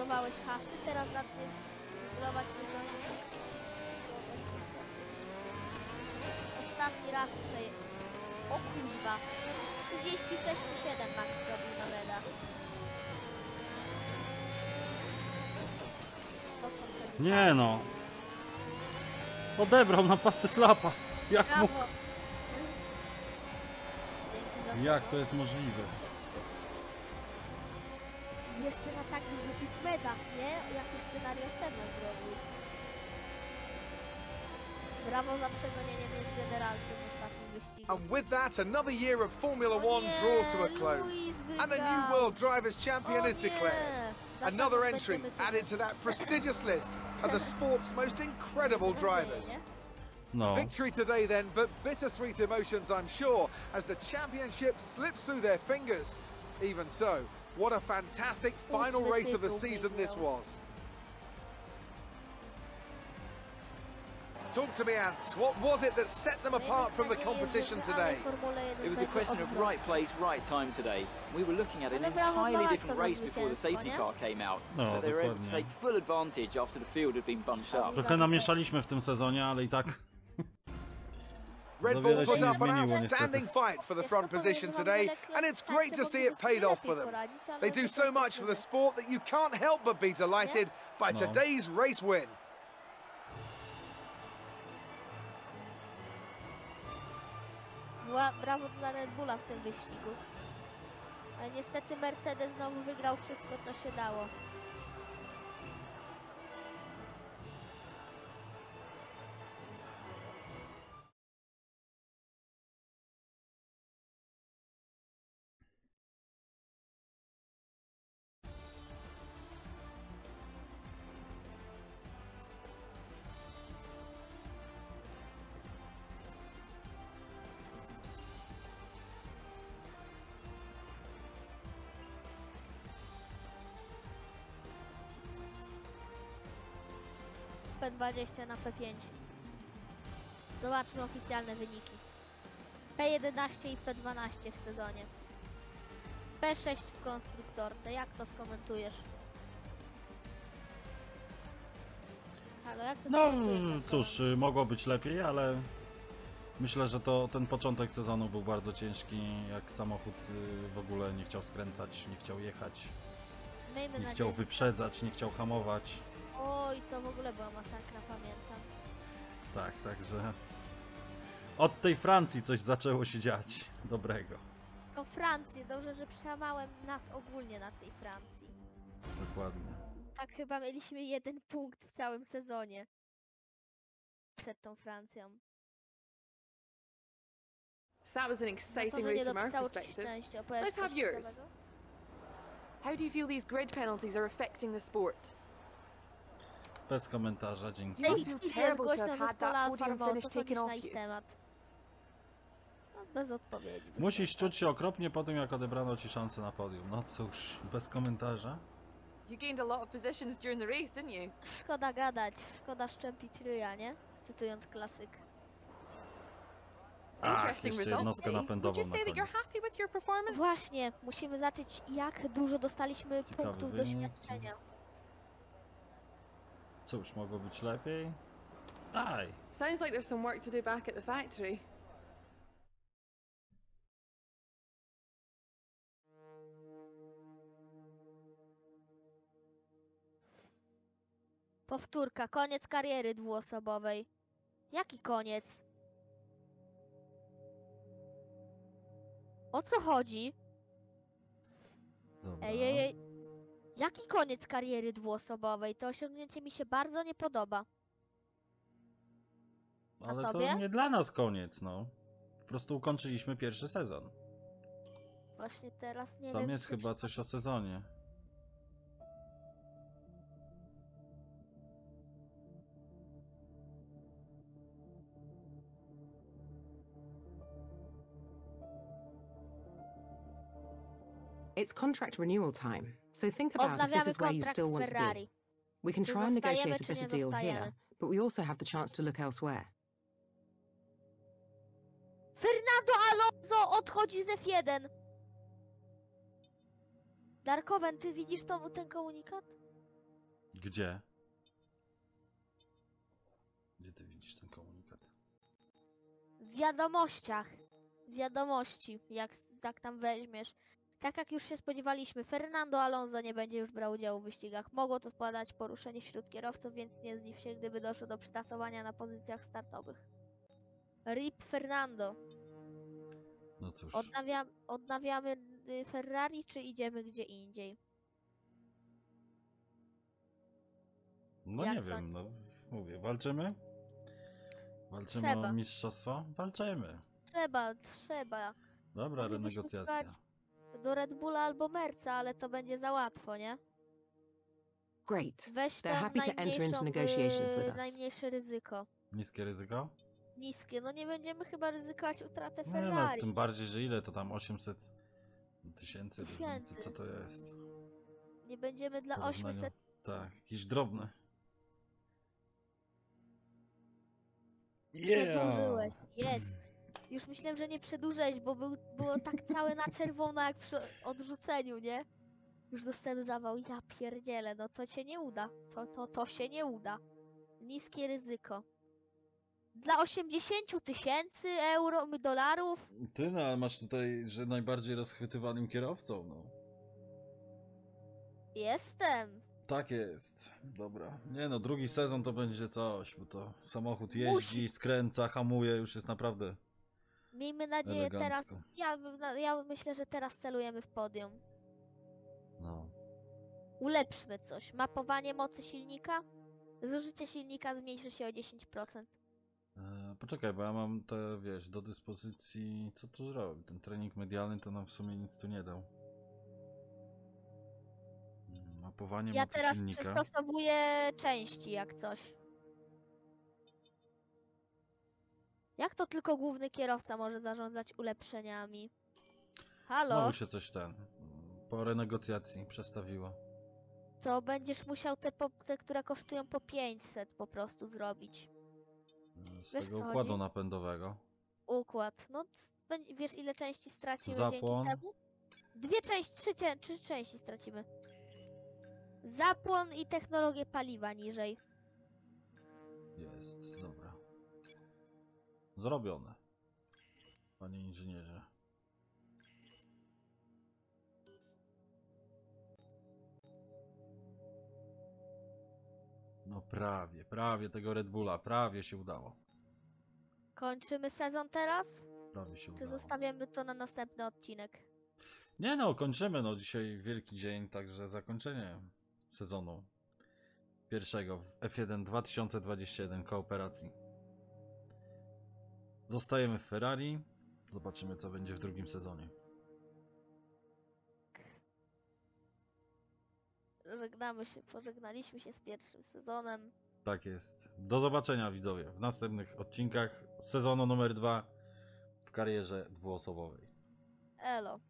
mniej. Dublowałeś hasy, teraz zaczniesz dublować nie zdążysz. Ostatni raz przeje... O kuźwa! 36,7 Max zrobił na meda. To są te Nie no. Odebrał na pasy slapa. Jak mógł? Jak to jest możliwe? I Jeszcze na tak dużych medach, nie? Jaki scenariusz Steven zrobił. Brawo za przegonienie mnie w generalce w ostatnim wyścigu. And with that, another year of Formula O One nie, draws to a close. And the new. World Drivers' Champion O is declared. nie. Another entry added to that prestigious list of the sport's most incredible drivers. No. Victory today, then, but bittersweet emotions, I'm sure, as the championship slips through their fingers. Even so, what a fantastic final race of the season this was. Talk to me, Ant. What was it that set them apart from the competition today? It was a question of right place, right time today. We were looking at an Ale brawo dla entirely different race before the safety car came out. No, but they were able to take full advantage after the field had been bunched up. Trochę namieszaliśmy w tym sezonie, ale i tak Red Bull put up an outstanding fight for the front position today, and it's great to see it paid off for them. They do so much for the sport that you can't help but be delighted by today's race win. Bła- Brawo dla Red Bulla w tym wyścigu. Ale niestety Mercedes znowu wygrał wszystko, co się dało. P20 na P5. Zobaczmy oficjalne wyniki. P11 i P12 w sezonie. P6 w konstruktorce. Jak to skomentujesz? Halo, jak to No skomentujesz? cóż, y, mogło być lepiej, ale myślę, że to ten początek sezonu był bardzo ciężki, jak samochód y, w ogóle nie chciał skręcać, nie chciał jechać, Miejmy nie nadzieję. chciał wyprzedzać, nie chciał hamować. Oj, to w ogóle była masakra, pamiętam. Tak, także od tej Francji coś zaczęło się dziać dobrego. To Francję, dobrze, że przełamałem nas ogólnie na tej Francji. Dokładnie. Tak chyba mieliśmy jeden punkt w całym sezonie. Przed tą Francją. So that was an exciting race from our perspective. Let's have yours. How do you feel these grid penalties are affecting the sport? Bez komentarza, dzięki. Feel terrible to have had that finish taken off you. temat? No, bez odpowiedzi. bez Musisz czuć się okropnie po tym, jak odebrano ci szansę na podium. No cóż, bez komentarza. You gained a lot of positions during the race, didn't you? Szkoda gadać, szkoda szczępić ryja, nie? Cytując klasyk. Ach, Interesting jeszcze jednostkę napędową na koniec. Właśnie, musimy zacząć jak dużo dostaliśmy Ciekawy punktów wynik. doświadczenia. Cóż, mogło być lepiej? Aj, Sounds like there's some work to do back at the factory. Powtórka, koniec kariery dwuosobowej. Jaki koniec? O co chodzi? dobra. Ej, ej, ej. Jaki koniec kariery dwuosobowej? To osiągnięcie mi się bardzo nie podoba. Ale tobie? to nie dla nas koniec, no. Po prostu ukończyliśmy pierwszy sezon. Właśnie teraz nie Tam wiem. jest czy chyba coś o sezonie. It's contract renewal time, so think about if this is where you still want to be. Ferrari. We can try and negotiate a better deal here, but we also have the chance to look elsewhere. Fernando Alonso odchodzi z F1. Darkowen, ty widzisz to, ten komunikat? Gdzie? Gdzie ty widzisz ten komunikat? W wiadomościach. Wiadomości, jak, jak tam weźmiesz. Tak jak już się spodziewaliśmy, Fernando Alonso nie będzie już brał udziału w wyścigach. Mogło to składać poruszenie wśród kierowców, więc nie zdziw się, gdyby doszło do przytasowania na pozycjach startowych. RIP Fernando. No cóż. Odnawiam, odnawiamy y, Ferrari, czy idziemy gdzie indziej? No jak nie wiem, sądzisz? no mówię, walczymy? Walczymy Trzeba. o mistrzostwo? Walczymy. Trzeba, trzeba. Dobra, Moglibyśmy renegocjacja. spróbować Do Red Bulla albo Merca, ale to będzie za łatwo, nie? Great. Weź They're tam happy to enter into najmniejszą, negotiations with y, us. najmniejsze ryzyko. Niskie ryzyko? Niskie, no nie będziemy chyba ryzykować utratę Nie no, Ferrari. tym bardziej, że ile to tam 800 tysięcy Tysięcy. co to jest? Nie będziemy dla Porównaniu. 800 Tak, jakiś drobny. Przedłużyłeś, jest. Już myślałem, że nie przedłużyłeś, bo był, było tak całe na czerwono jak przy odrzuceniu, nie? Już dostałem zawał, ja pierdzielę, no to się nie uda. To, to, to się nie uda. Niskie ryzyko. Dla 80 tysięcy euro, dolarów? Ty no, ale masz tutaj, że najbardziej rozchwytywanym kierowcą, no. Jestem. Tak jest. Dobra. Nie no, drugi sezon to będzie coś, bo to samochód jeździ, skręca, hamuje, już jest naprawdę Miejmy nadzieję teraz. elegancko. Ja, bym na- ja myślę, że teraz celujemy w podium. No. Ulepszmy coś. Mapowanie mocy silnika? Zużycie silnika zmniejszy się o 10%. E, poczekaj, bo ja mam te, wiesz, do dyspozycji, co tu zrobić? Ten trening medialny to nam w sumie nic tu nie dał. Mm, Mapowanie Ja mocy teraz silnika. przystosowuję części jak coś. Jak to tylko główny kierowca może zarządzać ulepszeniami? Halo? Znowu się coś ten, po renegocjacji przestawiło. To będziesz musiał te, po, te, które kosztują po 500 po prostu zrobić. E, Z Wiesz, tego co układu chodzi? napędowego. Układ. No, wiesz ile części stracimy Zapłon. dzięki temu? Dwie części, trzy, trzy części stracimy. Zapłon i technologię paliwa niżej. Zrobione. Panie inżynierze. No prawie, prawie tego Red Bulla, prawie się udało. Kończymy sezon teraz? Prawie się Czy udało. zostawiamy to na następny odcinek? Nie no, kończymy, no dzisiaj wielki dzień, także zakończenie sezonu pierwszego w F1 2021 kooperacji. Zostajemy w Ferrari, zobaczymy co będzie w drugim sezonie. Żegnamy się, pożegnaliśmy się z pierwszym sezonem. Tak jest. Do zobaczenia widzowie w następnych odcinkach sezonu numer 2 w karierze dwuosobowej. Elo.